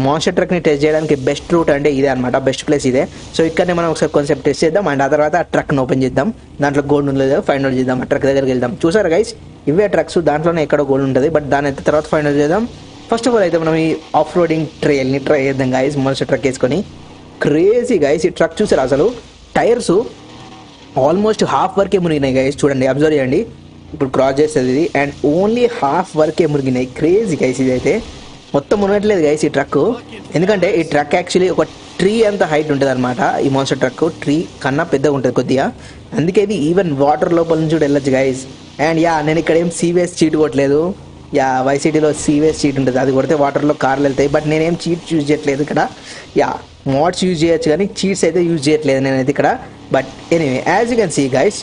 మాన్స్టర్ ట్రక్ని టెస్ట్ చేయడానికి బెస్ట్ రూట్ అంటే ఇదే అనమాట బెస్ట్ ప్లేస్ ఇదే. సో ఇక్కడనే మనం ఒకసారి కొంచెం టెస్ట్ చేద్దాం. అండ్ ఆ తర్వాత ఆ ట్రక్ని ఓపెన్ చేద్దాం. దాంట్లో గోల్డ్ ఉండలేదు ఫైండ్ అవుట్ చేద్దాం. ఆ ట్రక్ దగ్గరికి వెళ్దాం. చూసారు గైస్ ఇవే ట్రక్స్ దాంట్లోనే ఎక్కడో గోల్డ్ ఉంటుంది. బట్ దాని అయితే తర్వాత ఫైండ్ అవుట్ చేద్దాం? ఫస్ట్ ఆఫ్ ఆల్ అయితే మనం ఈ ఆఫ్ రోడింగ్ ట్రైల్ని ట్రై చేద్దాం గాయస్ మాన్స్టర్ ట్రక్ వేసుకొని. క్రేజీ గైస్ ఈ ట్రక్ చూసారు అసలు? టైర్స్ ఆల్మోస్ట్ హాఫ్ వరకే మునిగినాయి గైస్ చూడండి అబ్జర్వ్ చేయండి. ఇప్పుడు క్రాస్ చేస్తుంది ఇది. అండ్ ఓన్లీ హాఫ్ వరకే మునిగినాయి. క్రేజీ గైస్ ఇది అయితే మొత్తం మునగట్లేదు గైస్ ఈ ట్రక్ ఎందుకంటే ఈ ట్రక్ యాక్చువల్లీ ఒక ట్రీ అంత హైట్ ఉంటుంది అనమాట ఈ మోన్స్టర్ ట్రక్ ట్రీ కన్నా పెద్దగా ఉంటుంది కొద్దిగా. అందుకే ఇది ఈవెన్ వాటర్ లోపల నుంచి కూడా వెళ్ళొచ్చు గైస్ అండ్ యా నేను ఇక్కడ ఏం సీవేస్ చీట్ కొట్టలేదు. యా వైసిటీలో సీవేస్ చీట్ ఉంటుంది. అది కొడితే వాటర్లో కార్లు వెళ్తాయి. బట్ నేనేం చీట్ చూస్ చేయట్లేదు ఇక్కడ. యా మోడ్స్ యూజ్ చేయొచ్చు కానీ చీట్స్ అయితే యూజ్ చేయట్లేదు నేనైతే ఇక్కడ. But anyway as you can see guys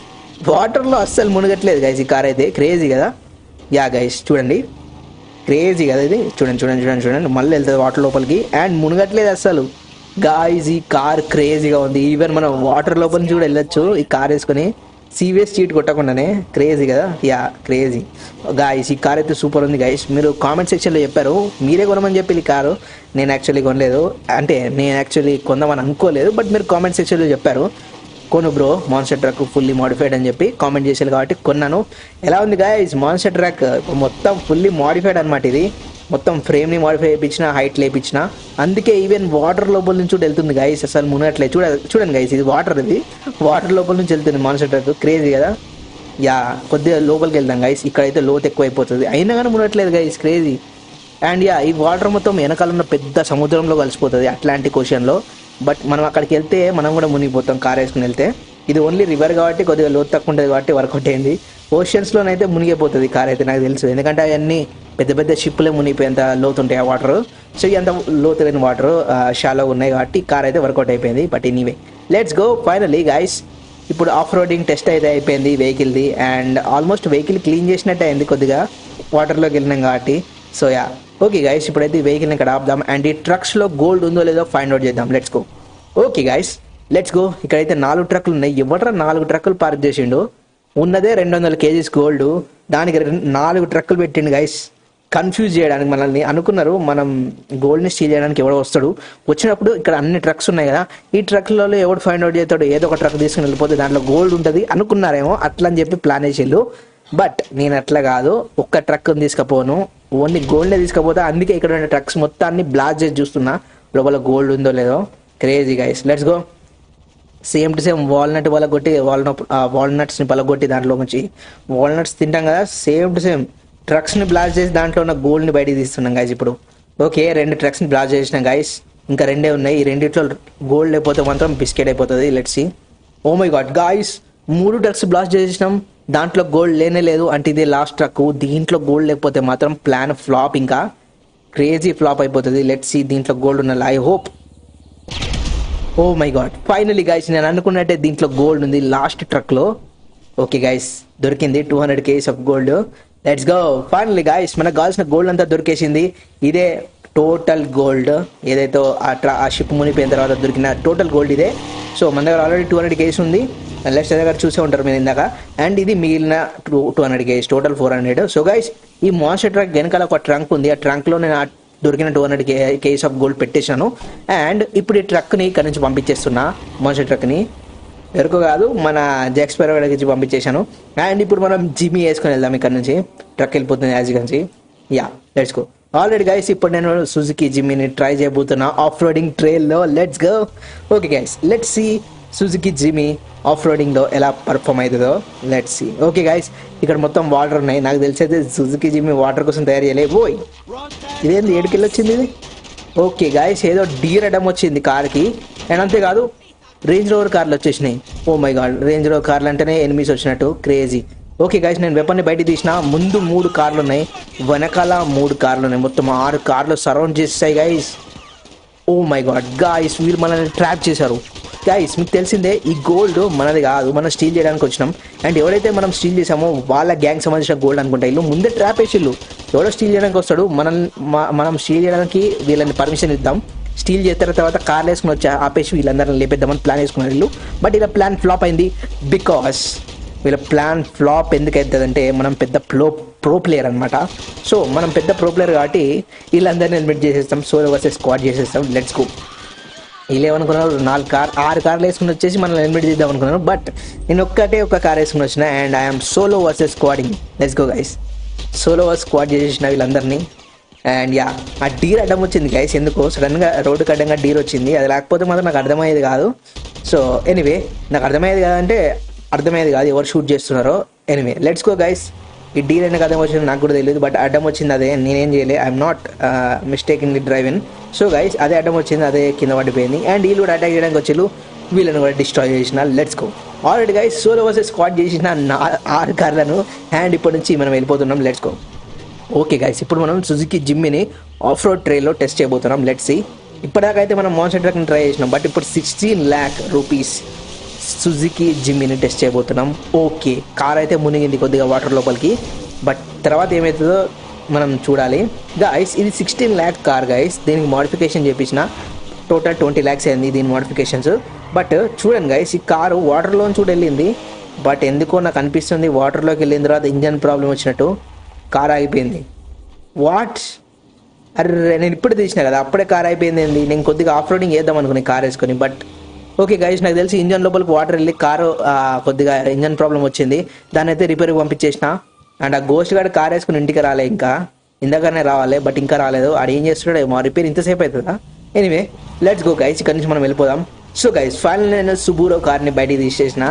వాటర్లో అస్సలు మునగట్లేదు గైస్ ఈ కార్ అయితే. క్రేజీ కదా? యా గైస్ చూడండి. క్రేజీ కదా ఇది? చూడండి చూడండి చూడండి చూడండి. మళ్ళీ వెళ్తుంది వాటర్ లోపలికి. అండ్ మునగట్లేదు అస్సలు. గాయస్ ఈ కార్ క్రేజీగా ఉంది. ఈవెన్ మనం వాటర్ లోపల నుంచి కూడా వెళ్ళొచ్చు. ఈ కార్ వేసుకొని సీవియస్ చీట్ కొట్టకుండానే క్రేజీ కదా? యా క్రేజీ గాయస్ ఈ కార్ అయితే సూపర్ ఉంది గాయస్ మీరు కామెంట్ సెక్షన్లో చెప్పారు మీరే కొనమని చెప్పి ఈ కారు నేను యాక్చువల్లీ కొనలేదు. అంటే నేను యాక్చువల్లీ కొందామని అనుకోలేదు బట్ మీరు కామెంట్ సెక్షన్లో చెప్పారు. కొను bro monster truck fully modified అని చెప్పి కామెంట్ చేశారు కాబట్టి కొన్నాను. ఎలా ఉంది గాయస్ మాన్స్టర్ ట్రక్ మొత్తం ఫుల్లీ మాడిఫైడ్ అనమాట ఇది. మొత్తం ఫ్రేమ్ని మాడిఫై చేయించిన హైట్ లేపించిన. అందుకే ఈవెన్ వాటర్ లోపల నుంచి కూడా వెళ్తుంది గాయస్ అసలు మునట్లే చూడ చూడండి గాయస్ ఇది వాటర్ ఇది. వాటర్ లోపల నుంచి వెళ్తుంది మాన్స్టర్ ట్రక్ క్రేజీ కదా? యా కొద్దిగా లోపలికి వెళ్దాం గైస్ ఇక్కడైతే లోతు ఎక్కువ అయిపోతుంది అయినా కానీ మునట్లేదు గైస్ క్రేజీ అండ్ యా ఈ వాటర్ మొత్తం వెనకాల ఉన్న పెద్ద సముద్రంలో కలిసిపోతుంది అట్లాంటిక్ ఓషన్లో బట్ మనం అక్కడికి వెళ్తే మనం కూడా మునిగిపోతాం కార్ వేసుకుని వెళ్తే. ఇది ఓన్లీ రివర్ కాబట్టి కొద్దిగా లోతు తక్కువ ఉంటుంది కాబట్టి వర్కౌట్ అయింది ఓషన్స్లోనైతే మునిగిపోతుంది కార్ అయితే నాకు తెలుసు. ఎందుకంటే అవన్నీ పెద్ద పెద్ద షిప్లే మునిగిపోయేంత లోతు ఉంటాయి ఆ వాటర్ సో అంత లోతు లేని వాటర్ షాలో ఉన్నాయి కాబట్టి కార్ అయితే వర్కౌట్ అయిపోయింది. But anyway let's go finally guys ఇప్పుడు ఆఫ్ రోడింగ్ టెస్ట్ అయితే అయిపోయింది వెహికల్ది అండ్ ఆల్మోస్ట్ వెహికల్ క్లీన్ చేసినట్టే అయింది కొద్దిగా. వాటర్లోకి వెళ్ళినాం కాబట్టి. సో యా ఓకే గైస్ ఇప్పుడైతే ఈ వెహికల్ని ఇక్కడ ఆపుదాం. అండ్ ఈ ట్రక్స్లో గోల్డ్ ఉందో లేదో ఫైండ్ అవుట్ చేద్దాం. Let's go okay guys let's go ఇక్కడైతే నాలుగు ట్రక్కులు ఉన్నాయి. ఎవడరా నాలుగు ట్రక్కులు పార్క్ చేసిండు? ఉన్నదే రెండు వందల కేజీస్ గోల్డ్ దానికి నాలుగు ట్రక్కులు పెట్టిండు గైస్ కన్ఫ్యూజ్ చేయడానికి మనల్ని అనుకున్నారు. మనం గోల్డ్ని స్టీల్ చేయడానికి ఎవడో వస్తాడు. వచ్చినప్పుడు ఇక్కడ అన్ని ట్రక్స్ ఉన్నాయి కదా. ఈ ట్రక్లలో ఎవడు ఫైండ్ అవుట్ చేస్తాడు ఏదో ఒక ట్రక్ తీసుకుని వెళ్ళిపోతే దాంట్లో గోల్డ్ ఉంటుంది అనుకున్నారేమో. అట్లా అని చెప్పి ప్లాన్ చేసేళ్ళు బట్ నేను అట్లా కాదు. ఒక్క ట్రక్ తీసుకపోను. ఓన్లీ గోల్డ్ తీసుకపోతే. అందుకే ఇక్కడ ఉన్న ట్రక్స్ మొత్తాన్ని బ్లాస్ట్ చేసి చూస్తున్నా. లోపల గోల్డ్ ఉందో లేదో crazy guys let's go same to same walnut పలగొట్టి walnut వాల్నట్స్ని పలగొట్టి దాంట్లో నుంచి. వాల్నట్స్ తింటాం కదా. సేమ్ టు సేమ్ ట్రక్స్ని బ్లాస్ట్ చేసి దాంట్లో ఉన్న గోల్డ్ని బయటికి తీస్తున్నాం గైస్ ఇప్పుడు. ఓకే రెండు ట్రక్స్ని బ్లాస్ట్ చేసినాం గైస్ ఇంకా రెండే ఉన్నాయి. ఈ రెండిట్లో గోల్డ్ అయిపోతే మాత్రం బిస్కెట్ అయిపోతుంది. Let's oh my god guys మూడు ట్రక్స్ బ్లాస్ట్ చేసినాం. దాంట్లో గోల్డ్ లేనే లేదు. అంటే ఇది లాస్ట్ ట్రక్ దీంట్లో గోల్డ్ లేకపోతే మాత్రం ప్లాన్ ఫ్లాప్ ఇంకా. క్రేజీ ఫ్లాప్ అయిపోతుంది. లెట్ సి దీంట్లో గోల్డ్ ఉన్న I hope oh my god finally guys నేను అనుకున్నట్టే దీంట్లో గోల్డ్ ఉంది లాస్ట్ ట్రక్లో ఓకే గైస్ దొరికింది two hundred KGs of gold let's go finally guys మనకు కావాల్సిన గోల్డ్ అంతా దొరికేసింది. ఇదే టోటల్ గోల్డ్ ఏదైతే ఆ ట్రా ఆ షిప్ మునిపోయిన తర్వాత దొరికిన టోటల్ గోల్డ్ ఇదే. సో మన దగ్గర ఆల్రెడీ టూ హండ్రెడ్ కేస్ ఉంది. లెఫ్ట్ దగ్గర చూసే ఉంటారు మీరు ఇందాక. అండ్ ఇది మిగిలిన two two hundred KGs total four hundred. So guys ఈ మాన్స్టర్ ట్రక్ వెనకాల ఒక ట్రంక్ ఉంది. ఆ ట్రంక్లో నేను దొరికిన two hundred K KGs of gold పెట్టేశాను. అండ్ ఇప్పుడు ఈ ట్రక్ని ఇక్కడ నుంచి పంపించేస్తున్నా మాన్స్టర్ ట్రక్ని ఎరుకు కాదు మన జెక్స్పైర్ ఇచ్చి పంపించేశాను. అండ్ ఇప్పుడు మనం జిమ్మి వేసుకొని వెళ్దాం ఇక్కడ నుంచి. ట్రక్ వెళ్ళిపోతుంది యాజ్ నుంచి yeah let's go already guys ఇప్పుడు నేను సుజుకి జిమ్మిని ట్రై చేయబోతున్నా. Off roading ట్రైల్లో let's go okay guys let's see Suzuki Jimny off రోడింగ్లో ఎలా పర్ఫామ్ అవుతుందో లెట్స్ సి ఓకే గైస్ ఇక్కడ మొత్తం వాటర్ ఉన్నాయి. నాకు తెలిసి అయితే సుజుకి జిమి వాటర్ కోసం తయారు చేయలేదు ఓయ్ ఇదేంది? ఏడుకెళ్ళి వచ్చింది ఇది? ఓకే గాయస్ ఏదో డీర్ అడ్డం వచ్చింది కార్కి. అండ్ అంతేకాదు రేంజ్ రోవర్ కార్లు వచ్చేసినాయి. Oh my god Range Rover కార్లు అంటేనే ఎనిమిస్ వచ్చినట్టు. క్రేజీ ఓకే గాయస్ నేను వెపన్ని బయట తీసిన. ముందు మూడు కార్లు ఉన్నాయి. వెనకాల మూడు కార్లు ఉన్నాయి. మొత్తం ఆరు కార్లు సరౌండ్ చేస్తాయి guys oh my god guys వీళ్ళు మనల్ని ట్రాప్ చేశారు. గైస్ మీకు తెలిసిందే. ఈ గోల్డ్ మనది కాదు. మనం స్టీల్ చేయడానికి వచ్చినాం. అండ్ ఎవరైతే మనం స్టీల్ చేసామో వాళ్ళ గ్యాంగ్ సంబంధించిన గోల్డ్ అనుకుంటా. వీళ్ళు ముందే ట్రాప్ వేసిళ్ళు. ఎవడో స్టీల్ చేయడానికి వస్తాడు మనం మనం స్టీల్ చేయడానికి వీళ్ళని పర్మిషన్ ఇద్దాం. స్టీల్ చేసిన తర్వాత కార్లు వేసుకుని వచ్చి ఆపేసి వీళ్ళందరిని లేపేద్దామని ప్లాన్ వేసుకున్నారు వీళ్ళు. బట్ ఇలా ప్లాన్ ఫ్లాప్ అయింది బికాస్ వీళ్ళ ప్లాన్ ఫ్లాప్ ఎందుకు అవుతుందంటే మనం పెద్ద ప్లో ప్రో ప్లేయర్ అనమాట సో మనం పెద్ద ప్రో ప్లేయర్ కాబట్టి వీళ్ళందరినీ హెల్మెట్ చేసేస్తాం సోలో వర్సెస్ స్క్వాడ్ చేసేస్తాం. లెట్స్ గో వీళ్ళు ఏమనుకున్నారు నాలుగు కార్ ఆరు కార్లు వేసుకుని వచ్చేసి మనం ఎలిమిట్ చేద్దాం అనుకున్నాను. బట్ నేను ఒక్కటే ఒక కార్ వేసుకుని వచ్చిన and I'm solo versus squadding let's go guys solo versus squad చేసేసిన వీళ్ళందరినీ. అండ్ యా ఆ డీర్ అడ్డం వచ్చింది గైస్ ఎందుకో సడన్గా రోడ్డుకి అడ్డంగా డీర్ వచ్చింది. అది లేకపోతే మాత్రం నాకు అర్థమయ్యేది కాదు. సో ఎనీవే నాకు అర్థమయ్యేది కాదంటే అర్థమయ్యేది కాదు ఎవరు షూట్ చేస్తున్నారో. ఎనీవే లెట్స్ గో గైస్ ఈ డీల్ ఎందుకు అర్థం వచ్చింది నాకు కూడా తెలియదు బట్ అడ్డం వచ్చింది అదే. నేనేం చేయలే I'm not mistake in the driving so guys అదే అడ్డం వచ్చింది అదే కింద పడిపోయింది. అండ్ వీళ్ళు కూడా అటాక్ చేయడానికి వచ్చి వీళ్ళని కూడా డిస్ట్రాయ్ చేసిన let's go already guys solo versus squad చేసిన నా ఆరు కార్లను అండ్ ఇప్పటి నుంచి మనం వెళ్ళిపోతున్నాం లెట్స్ గో ఓకే గైస్ ఇప్పుడు మనం సుజుకి జిమ్మిని ఆఫ్ రోడ్ ట్రైల్లో టెస్ట్ చేయబోతున్నాం లెట్స్ సి ఇప్పటిదాకా అయితే మనం మోన్సర్ ట్రక్ని ట్రై చేసినాం బట్ ఇప్పుడు sixteen lakh rupees Suzuki జిమ్మిని test చేయబోతున్నాం. ఓకే కార్ అయితే మునిగింది కొద్దిగా వాటర్ లోపలికి. బట్ తర్వాత ఏమవుతుందో మనం చూడాలి. గైస్ ఇది సిక్స్టీన్ ల్యాక్ కార్ గైస్ దీనికి మోడిఫికేషన్ చేపించిన. టోటల్ ట్వంటీ ల్యాక్స్ అయింది దీని మోడిఫికేషన్స్ బట్ చూడండి గైస్ ఈ కారు వాటర్లోంచి కూడా వెళ్ళింది. బట్ ఎందుకో నాకు అనిపిస్తుంది వాటర్లోకి వెళ్ళిన తర్వాత ఇంజన్ ప్రాబ్లం వచ్చినట్టు. కార్ ఆగిపోయింది. వాట్ అరే నేను ఇప్పుడు తీసిన కదా అప్పుడే కార్ అయిపోయింది ఏంది? నేను కొద్దిగా ఆఫ్ రోడింగ్ చేద్దాం అనుకుని కార్ వేసుకొని బట్ ఓకే గైస్ నాకు తెలిసి ఇంజన్ లోపలికి వాటర్ వెళ్ళి కారు కొద్దిగా ఇంజన్ ప్రాబ్లం వచ్చింది. దాన్ని అయితే రిపేర్కి పంపించేసిన. అండ్ ఆ గోస్ట్ గారు కార్ వేసుకుని ఇంటికి రాలే ఇంకా. ఇందాకనే రావాలి బట్ ఇంకా రాలేదు. ఆడు ఏం చేస్తున్నాడు మా రిపేర్ ఇంతసేపు అవుతుందా? ఎనీవే లెట్స్ గో గైస్ ఇక్కడ నుంచి మనం వెళ్ళిపోదాం. సో గైస్ ఫైనల్ నేను సుబూరో కార్ని బయటికి తీసేసిన.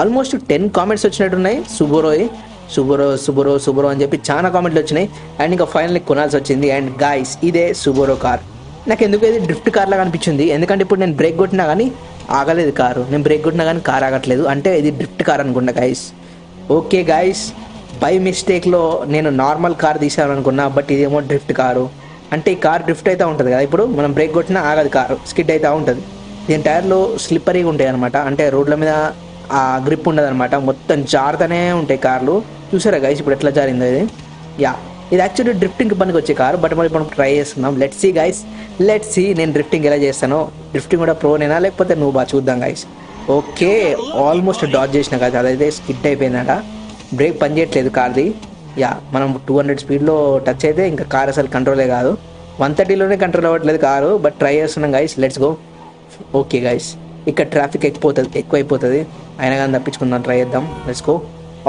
ఆల్మోస్ట్ టెన్ కామెంట్స్ వచ్చినట్టున్నాయి. సుబూరోయి సుబురో సుబురో సుబురో అని చెప్పి చాలా కామెంట్లు వచ్చినాయి. అండ్ ఇంకా ఫైనల్లీ కొనాల్సి వచ్చింది. అండ్ గాయస్ ఇదే సుబురో కార్ నాకు ఎందుకు ఇది డ్రిఫ్ట్ కార్ లాగా అనిపించింది. ఎందుకంటే ఇప్పుడు నేను బ్రేక్ కొట్టినా కానీ ఆగలేదు కారు. నేను బ్రేక్ కొట్టినా కానీ కార్ ఆగట్లేదు. అంటే ఇది డ్రిఫ్ట్ కార్ అనుకుంటా గైస్ ఓకే గైస్ బై మిస్టేక్లో నేను నార్మల్ కార్ తీసాను అనుకున్నా బట్ ఇదేమో డ్రిఫ్ట్ కారు. అంటే ఈ కార్ డ్రిఫ్ట్ అయితే ఉంటుంది కదా. ఇప్పుడు మనం బ్రేక్ కొట్టినా ఆగదు కారు. స్కిడ్ అయితే ఉంటుంది. దీని టైర్లు స్లిప్పరీగా ఉంటాయి అనమాట అంటే రోడ్ల మీద ఆ గ్రిప్ ఉండదు అనమాట మొత్తం జారుతూనే ఉంటాయి కార్లు. చూసారా గైస్ ఇప్పుడు ఎట్లా జారిందో ఇది? యా ఇది యాక్చువల్లీ డ్రిఫ్టింగ్ పనికి వచ్చే కారు బట్ మరి మనం ట్రై చేస్తున్నాం. Let see guys let see నేను డ్రిఫ్టింగ్ ఎలా చేస్తానో. డ్రిఫ్టింగ్ కూడా ప్రోనేనా లేకపోతే నువ్వు? బాగా చూద్దాం గైస్ ఓకే ఆల్మోస్ట్ డాట్ చేసిన కదా అదైతే స్కిడ్ అయిపోయిందట. బ్రేక్ పని చేయట్లేదు కార్ది. యా మనం టూ హండ్రెడ్ స్పీడ్లో టచ్ అయితే ఇంకా కార్ అసలు కంట్రోలే కాదు. వన్ థర్టీలోనే కంట్రోల్ అవ్వట్లేదు కారు బట్ ట్రై చేస్తున్నాం guys let's go okay guys ఇక్కడ ట్రాఫిక్ ఎక్కువవుతుంది ఎక్కువైపోతుంది. అయినా కానీ తప్పించుకుందాం ట్రై చేద్దాం. Let's go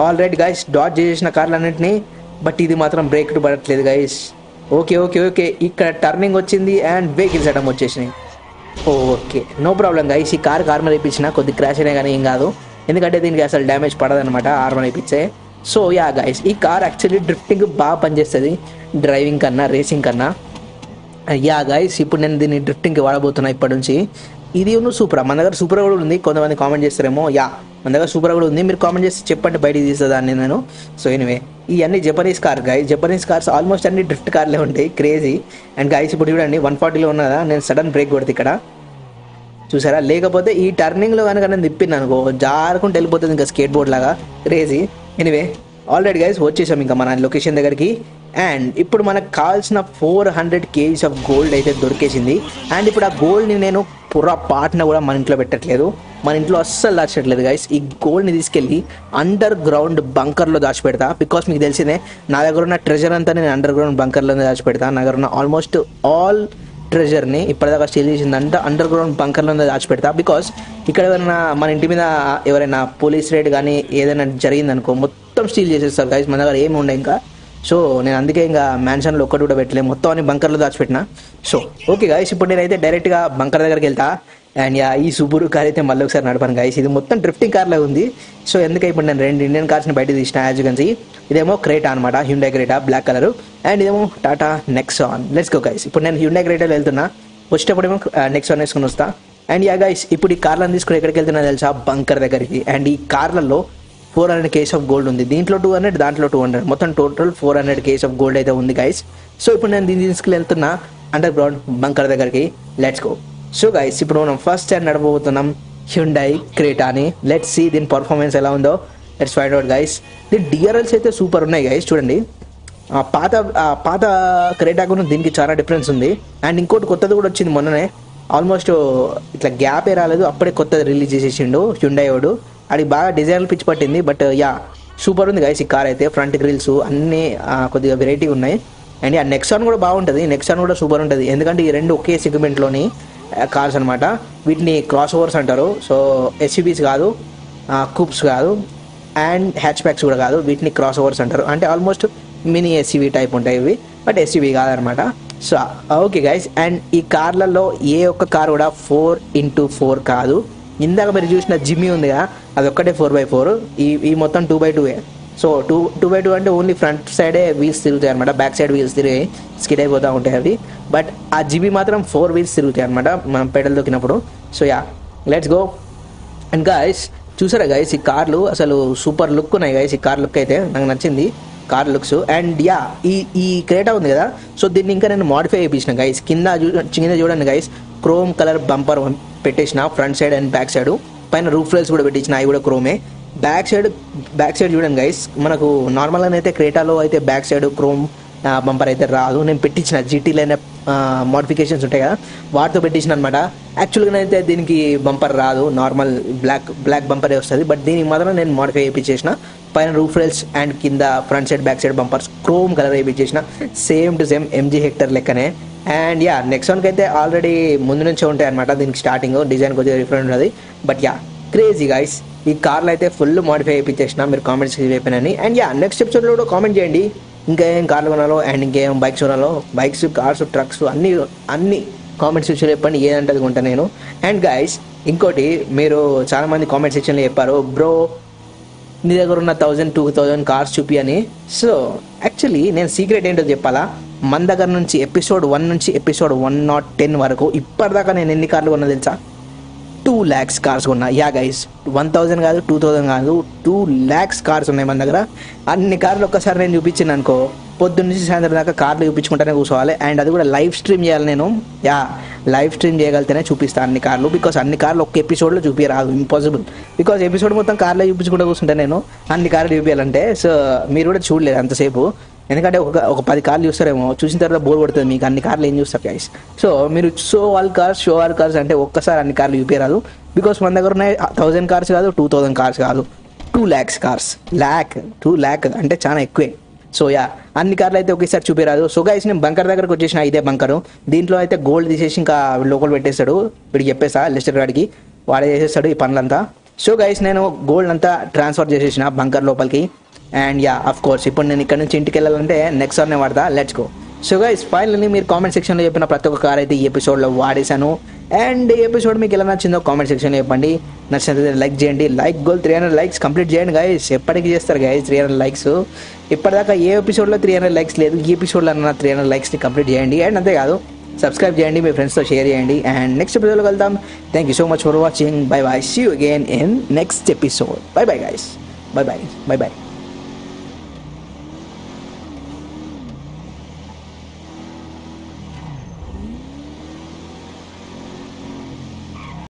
all right guys dot చేసిన కార్లన్నింటినీ బట్ ఇది మాత్రం బ్రేక్ పడట్లేదు గైస్ ఓకే ఓకే ఓకే ఇక్కడ టర్నింగ్ వచ్చింది అండ్ వెహికల్స్ అడ్డం వచ్చేసినాయి. ఓకే నో ప్రాబ్లం గైస్ ఈ కార్ ఆర్మర్ ఇప్పించిన కొద్ది క్రాష్ అయినా కానీ ఏం కాదు. ఎందుకంటే దీనికి అసలు డ్యామేజ్ పడదనమాట ఆర్మర్ ఇప్పించే. సో యా గైస్ ఈ కార్ యాక్చువల్లీ డ్రిఫ్టింగ్ బాగా పనిచేస్తుంది. డ్రైవింగ్ కన్నా రేసింగ్ కన్నా. యా గైస్ ఇప్పుడు నేను దీన్ని డ్రిఫ్టింగ్కి వాడబోతున్నా ఇప్పటి నుంచి. ఇది నువ్వు సూపర్ మన దగ్గర సూపర్ కూడా ఉంది. కొంతమంది కామెంట్ చేస్తారేమో. యా మన దగ్గర సూపర్ కూడా ఉంది. మీరు కామెంట్ చేసి చెప్పండి బయటికి తీస్తుందాన్ని నేను. సో ఎనివే ఇవన్నీ Japanese car guys Japanese cars almost అన్ని డ్రిఫ్ట్ కార్లే ఉంటాయి. క్రేజీ అండ్ గైస్ ఇప్పుడు చూడండి వన్ ఫార్టీలో ఉన్నదా నేను సడన్ బ్రేక్ కొడితే ఇక్కడ. చూసారా? లేకపోతే ఈ టర్నింగ్లో కనుక నేను తిప్పిన అనుకో జారుకుంటూ వెళ్ళిపోతుంది ఇంకా స్కేట్ బోర్డ్ లాగా. క్రేజీ ఎనివే ఆల్రెడీ గైస్ వచ్చేసాం ఇంకా మన లొకేషన్ దగ్గరికి. అండ్ ఇప్పుడు మనకు కావాల్సిన four hundred KGs of gold అయితే దొరికేసింది. అండ్ ఇప్పుడు ఆ గోల్డ్ని నేను పురా పాటన కూడా మన ఇంట్లో పెట్టట్లేదు. మన ఇంట్లో అస్సలు దాచట్లేదు గైస్ ఈ గోల్డ్ని తీసుకెళ్ళి అండర్ గ్రౌండ్ బంకర్లో దాచిపెడతా. బికాస్ మీకు తెలిసిందే నా దగ్గర ఉన్న ట్రెజర్ అంతా నేను అండర్ గ్రౌండ్ బంకర్లోనే దాచిపెడతా. నా దగ్గర ఉన్న ఆల్మోస్ట్ ఆల్ ట్రెజర్ని ఇప్పటిదాకా స్టీల్ చేసిందంటే అండర్ గ్రౌండ్ బంకర్లో దాచిపెడతా. బికాస్ ఇక్కడ ఎవరైనా మన ఇంటి మీద ఎవరైనా పోలీస్ రేడ్ కానీ ఏదైనా జరిగిందనుకో మొత్తం మొత్తం స్టీల్ చేసేస్తారు గైస్ మన దగ్గర ఏమి ఉండే ఇంకా. సో నేను అందుకే ఇంకా మ్యాన్షన్లో ఒక్కటి కూడా పెట్టలేదు. మొత్తం అన్ని బంకర్లో దాచిపెట్టిన. సో ఓకే గాయస్ ఇప్పుడు నేనైతే డైరెక్ట్గా బంకర్ దగ్గరికి వెళ్తా. అండ్ యా ఈ సుబురు కార్ అయితే మళ్ళీ ఒకసారి నడపాను గాయస్ ఇది మొత్తం డ్రిఫ్టింగ్ కార్లో ఉంది. సో ఎందుకంటే ఇప్పుడు నేను రెండు ఇండియన్ కార్స్ని బయట తీసిన యాజ్ ఇదేమో క్రేటా అనమాట Hyundai Creta black colour and ఇదేమో Tata Nexon let's go guys ఇప్పుడు నేను హ్యూండా క్రేటాలో వెళ్తున్నా. వచ్చేటప్పుడేమో నెక్సాన్ uh, వేసుకుని వస్తా. అండ్ యా గైస్ ఇప్పుడు ఈ కార్లను తీసుకుని ఎక్కడికి వెళ్తున్నా తెలుసా? బంకర్ దగ్గరికి. అండ్ ఈ కార్లలో four hundred case of gold ఉంది. దీంట్లో టూ హండ్రెడ్ దాంట్లో టూ హండ్రెడ్ మొత్తం total four hundred case of gold అయితే ఉంది గైస్ సో ఇప్పుడు నేను దీన్ని తీసుకుని వెళ్తున్నా అండర్ గ్రౌండ్ బంకర్ దగ్గరికి. లెట్స్ గో సో గైస్ ఇప్పుడు మనం ఫస్ట్ టైం నడబోతున్నాం హ్యుండై క్రేటాని లెట్స్ సీ దీని పర్ఫార్మెన్స్ ఎలా ఉందో. Let's find out guys the DRLs అయితే సూపర్ ఉన్నాయి గైస్ చూడండి. ఆ పాత ఆ పాత క్రేటాకు దీనికి చాలా డిఫరెన్స్ ఉంది. అండ్ ఇంకోటి కొత్తది కూడా వచ్చింది మొన్ననే. ఆల్మోస్ట్ ఇట్లా గ్యాప్ ఏ రాలేదు. అప్పుడే కొత్తది రిలీజ్ చేసేసిండు హ్యుండై వాడు. అది బాగా డిజైన్ పిచ్చి పట్టింది బట్ uh, యా సూపర్ ఉంది గైస్ ఈ కార్ అయితే ఫ్రంట్ గ్రిల్స్ అన్నీ uh, కొద్దిగా వెరైటీ ఉన్నాయి. అండ్ ఆ నెక్సాన్ కూడా బాగుంటుంది. నెక్సాన్ కూడా సూపర్ ఉంటుంది. ఎందుకంటే ఈ రెండు ఒకే సెగ్మెంట్లోని కార్స్ అనమాట వీటిని క్రాస్ ఓవర్స్ అంటారు సో ఎస్యూబీస్ కాదు uh, కూప్స్ కాదు అండ్ హ్యాచ్ బ్యాక్స్ కూడా కాదు. వీటిని క్రాస్ ఓవర్స్ అంటారు. అంటే ఆల్మోస్ట్ మినీ ఎస్యూవీ టైప్ ఉంటాయి ఇవి. బట్ ఎస్యూవీ కాదనమాట సో ఓకే గైస్ అండ్ ఈ కార్లలో ఏ ఒక్క కార్ కూడా ఫోర్ ఇంటూ ఫోర్ కాదు. ఇందాక మీరు చూసిన జిమ్మి ఉంది కదా అది ఒక్కటే ఫోర్ బై ఫోర్ ఈ ఈ మొత్తం two by two so two two by two అంటే ఓన్లీ ఫ్రంట్ సైడే వీల్స్ తిరుగుతాయి అనమాట బ్యాక్ సైడ్ వీల్స్ తిరిగి స్కిడ్ అయిపోతూ ఉంటాయి అవి. బట్ ఆ జిబి మాత్రం ఫోర్ వీల్స్ తిరుగుతాయి అనమాట మనం pedal దొక్కినప్పుడు so yeah let's go and guys చూసారా గైస్ ఈ కార్లు అసలు సూపర్ లుక్ ఉన్నాయి గైస్ ఈ కార్ లుక్ అయితే నాకు నచ్చింది. కార్ లుక్స్ అండ్ యా ఈ ఈ క్రేటా ఉంది కదా. సో దీన్ని ఇంకా నేను మాడిఫై చేయించిన గైస్ కింద చూ- కింద చూడండి గైస్ క్రోమ్ కలర్ బంపర్ పెట్టేసిన front side and back side పైన రూఫ్ రైల్స్ కూడా పెట్టించిన అవి కూడా క్రోమే బ్యాక్ సైడ్ బ్యాక్ సైడ్ చూడండి గైస్ మనకు నార్మల్గా అయితే క్రేటాలో అయితే బ్యాక్ సైడ్ క్రోమ్ బంపర్ అయితే రాదు. నేను పెట్టించిన జీటీలైన మోడిఫికేషన్స్ ఉంటాయి కదా. వాటితో పెట్టించిన అనమాట యాక్చువల్గా అయితే దీనికి బంపర్ రాదు. నార్మల్ బ్లాక్ బ్లాక్ బంపరే వస్తుంది. బట్ దీనికి మాత్రం నేను మోడిఫై చేయించేసిన పైన రూఫ్ రైల్స్ అండ్ కింద front side back side bumpers chrome colour వేయించేసిన same to same MG Hector లెక్కనే. అండ్ యా నెక్స్ట్ వన్కి అయితే ఆల్రెడీ ముందు నుంచే ఉంటాయి అనమాట దీనికి స్టార్టింగ్ డిజైన్ కొద్దిగా డిఫరెంట్ ఉంటుంది బట్ యా క్రేజీ గైస్ ఈ కార్లు అయితే ఫుల్ మాడిఫై అయిపోయి మీరు కామెంట్స్ చెప్పానని అండ్ యా నెక్స్ట్ ఎపిసోడ్లో కూడా కామెంట్ చేయండి. ఇంకా ఏం కార్లు కొనాలో అండ్ ఇంకేం బైక్స్ కొనాలో బైక్స్ కార్స్ ట్రక్స్ అన్ని అన్ని కామెంట్ సెక్షన్లో చెప్పండి ఏదంటే కొంటా నేను. అండ్ గైస్ ఇంకోటి మీరు చాలామంది కామెంట్ సెక్షన్లో చెప్పారు బ్రో నీ దగ్గర ఉన్న థౌజండ్ టూ థౌజండ్ కార్స్ చూపి అని. సో యాక్చువల్లీ నేను సీక్రెట్ ఏంటో చెప్పాలా? మన దగ్గర నుంచి ఎపిసోడ్ వన్ నుంచి ఎపిసోడ్ వన్ నాట్ టెన్ వరకు ఇప్పటిదాకా నేను ఎన్ని కార్లు కొన్నా తెలుసా? టూ ల్యాక్స్ కార్స్ కొన్నా. యా గైస్ వన్ థౌజండ్ కాదు టూ థౌజండ్ కాదు టూ ల్యాక్స్ కార్స్ ఉన్నాయి మన దగ్గర. అన్ని కార్లు ఒక్కసారి నేను చూపించాను అనుకో పొద్దున్న నుంచి సాయంత్రం దాకా కార్లు చూపించుకుంటానే కూర్చోవాలి. అండ్ అది కూడా లైవ్ స్ట్రీమ్ చేయాలి నేను. యా లైవ్ స్ట్రీమ్ చేయగలితేనే చూపిస్తాను అన్ని కార్లు. బికాస్ అన్ని కార్లు ఒక ఎపిసోడ్లో చూపించరాదు ఇంపాసిబుల్ బికాస్ ఎపిసోడ్ మొత్తం కార్లో చూపించుకుంటూ కూర్చుంటే నేను. అన్ని కార్లు చూపించాలంటే సో మీరు కూడా చూడలేదు అంతసేపు. ఎందుకంటే ఒక ఒక పది కార్లు చూస్తారేమో చూసిన తర్వాత బోర్ కొడుతుంది మీకు అన్ని కార్లు ఏం చూస్తారు గైస్ సో మీరు show all cars show all cars అంటే ఒక్కసారి అన్ని కార్లు చూపించరాదు బికాస్ మన దగ్గర ఉన్నాయి థౌజండ్ కార్స్ కాదు టూ థౌజండ్ కార్స్ కాదు. Two lakhs cars lakh two lakh అంటే చాలా ఎక్కువే. సో యా అన్ని కార్లు అయితే ఒకేసారి చూపిరాదు సో గైస్ నేను బంకర్ దగ్గరకు వచ్చేసిన ఇదే బంకరు దీంట్లో అయితే గోల్డ్ తీసేసి ఇంకా లోకల్ పెట్టేస్తాడు. వీడికి చెప్పేసా లెస్టర్ గాడికి. వాడే చేసేస్తాడు ఈ పనులంతా. సో గైస్ నేను గోల్డ్ అంతా ట్రాన్స్ఫర్ చేసేసిన బంకర్ లోపలికి. అండ్ యా అఫ్ కోర్స్ ఇప్పుడు నేను ఇక్కడ నుంచి ఇంటికి వెళ్ళాలంటే నెక్స్ట్ సార్నే వాడతా. Let's go so guys finally మీరు కామెంట్ సెక్షన్లో చెప్పిన ప్రతి ఒక్క కార్ అయితే ఈ ఎపిసోడ్లో వాడేశాను. అండ్ ఈ ఎపిసోడ్ మీకు ఎలా నచ్చిందో కామెంట్ సెక్షన్లో చెప్పండి. నచ్చినట్లయితే లైక్ చేయండి. Like goal three hundred likes complete చేయండి గైస్ ఎప్పటికీ చేస్తారు గైస్ త్రీ హండ్రెడ్ లైక్స్ ఇప్పటిదాకా ఏ ఎపిసోడ్లో త్రీ హండ్రెడ్ లైక్స్ లేదు ఈ ఎపిసోడ్లో అన్న త్రీ హండ్రెడ్ లైక్స్ని కంప్లీట్ చేయండి. అండ్ అంతేకాదు సబ్స్క్రైబ్ చేయండి మీ ఫ్రెండ్స్తో షేర్ చేయండి. అండ్ నెక్స్ట్ ఎపిసోడ్లో కలుద్దాం. Thank you so much for watching bye bye see you again in next episode bye bye guys bye bye bye bye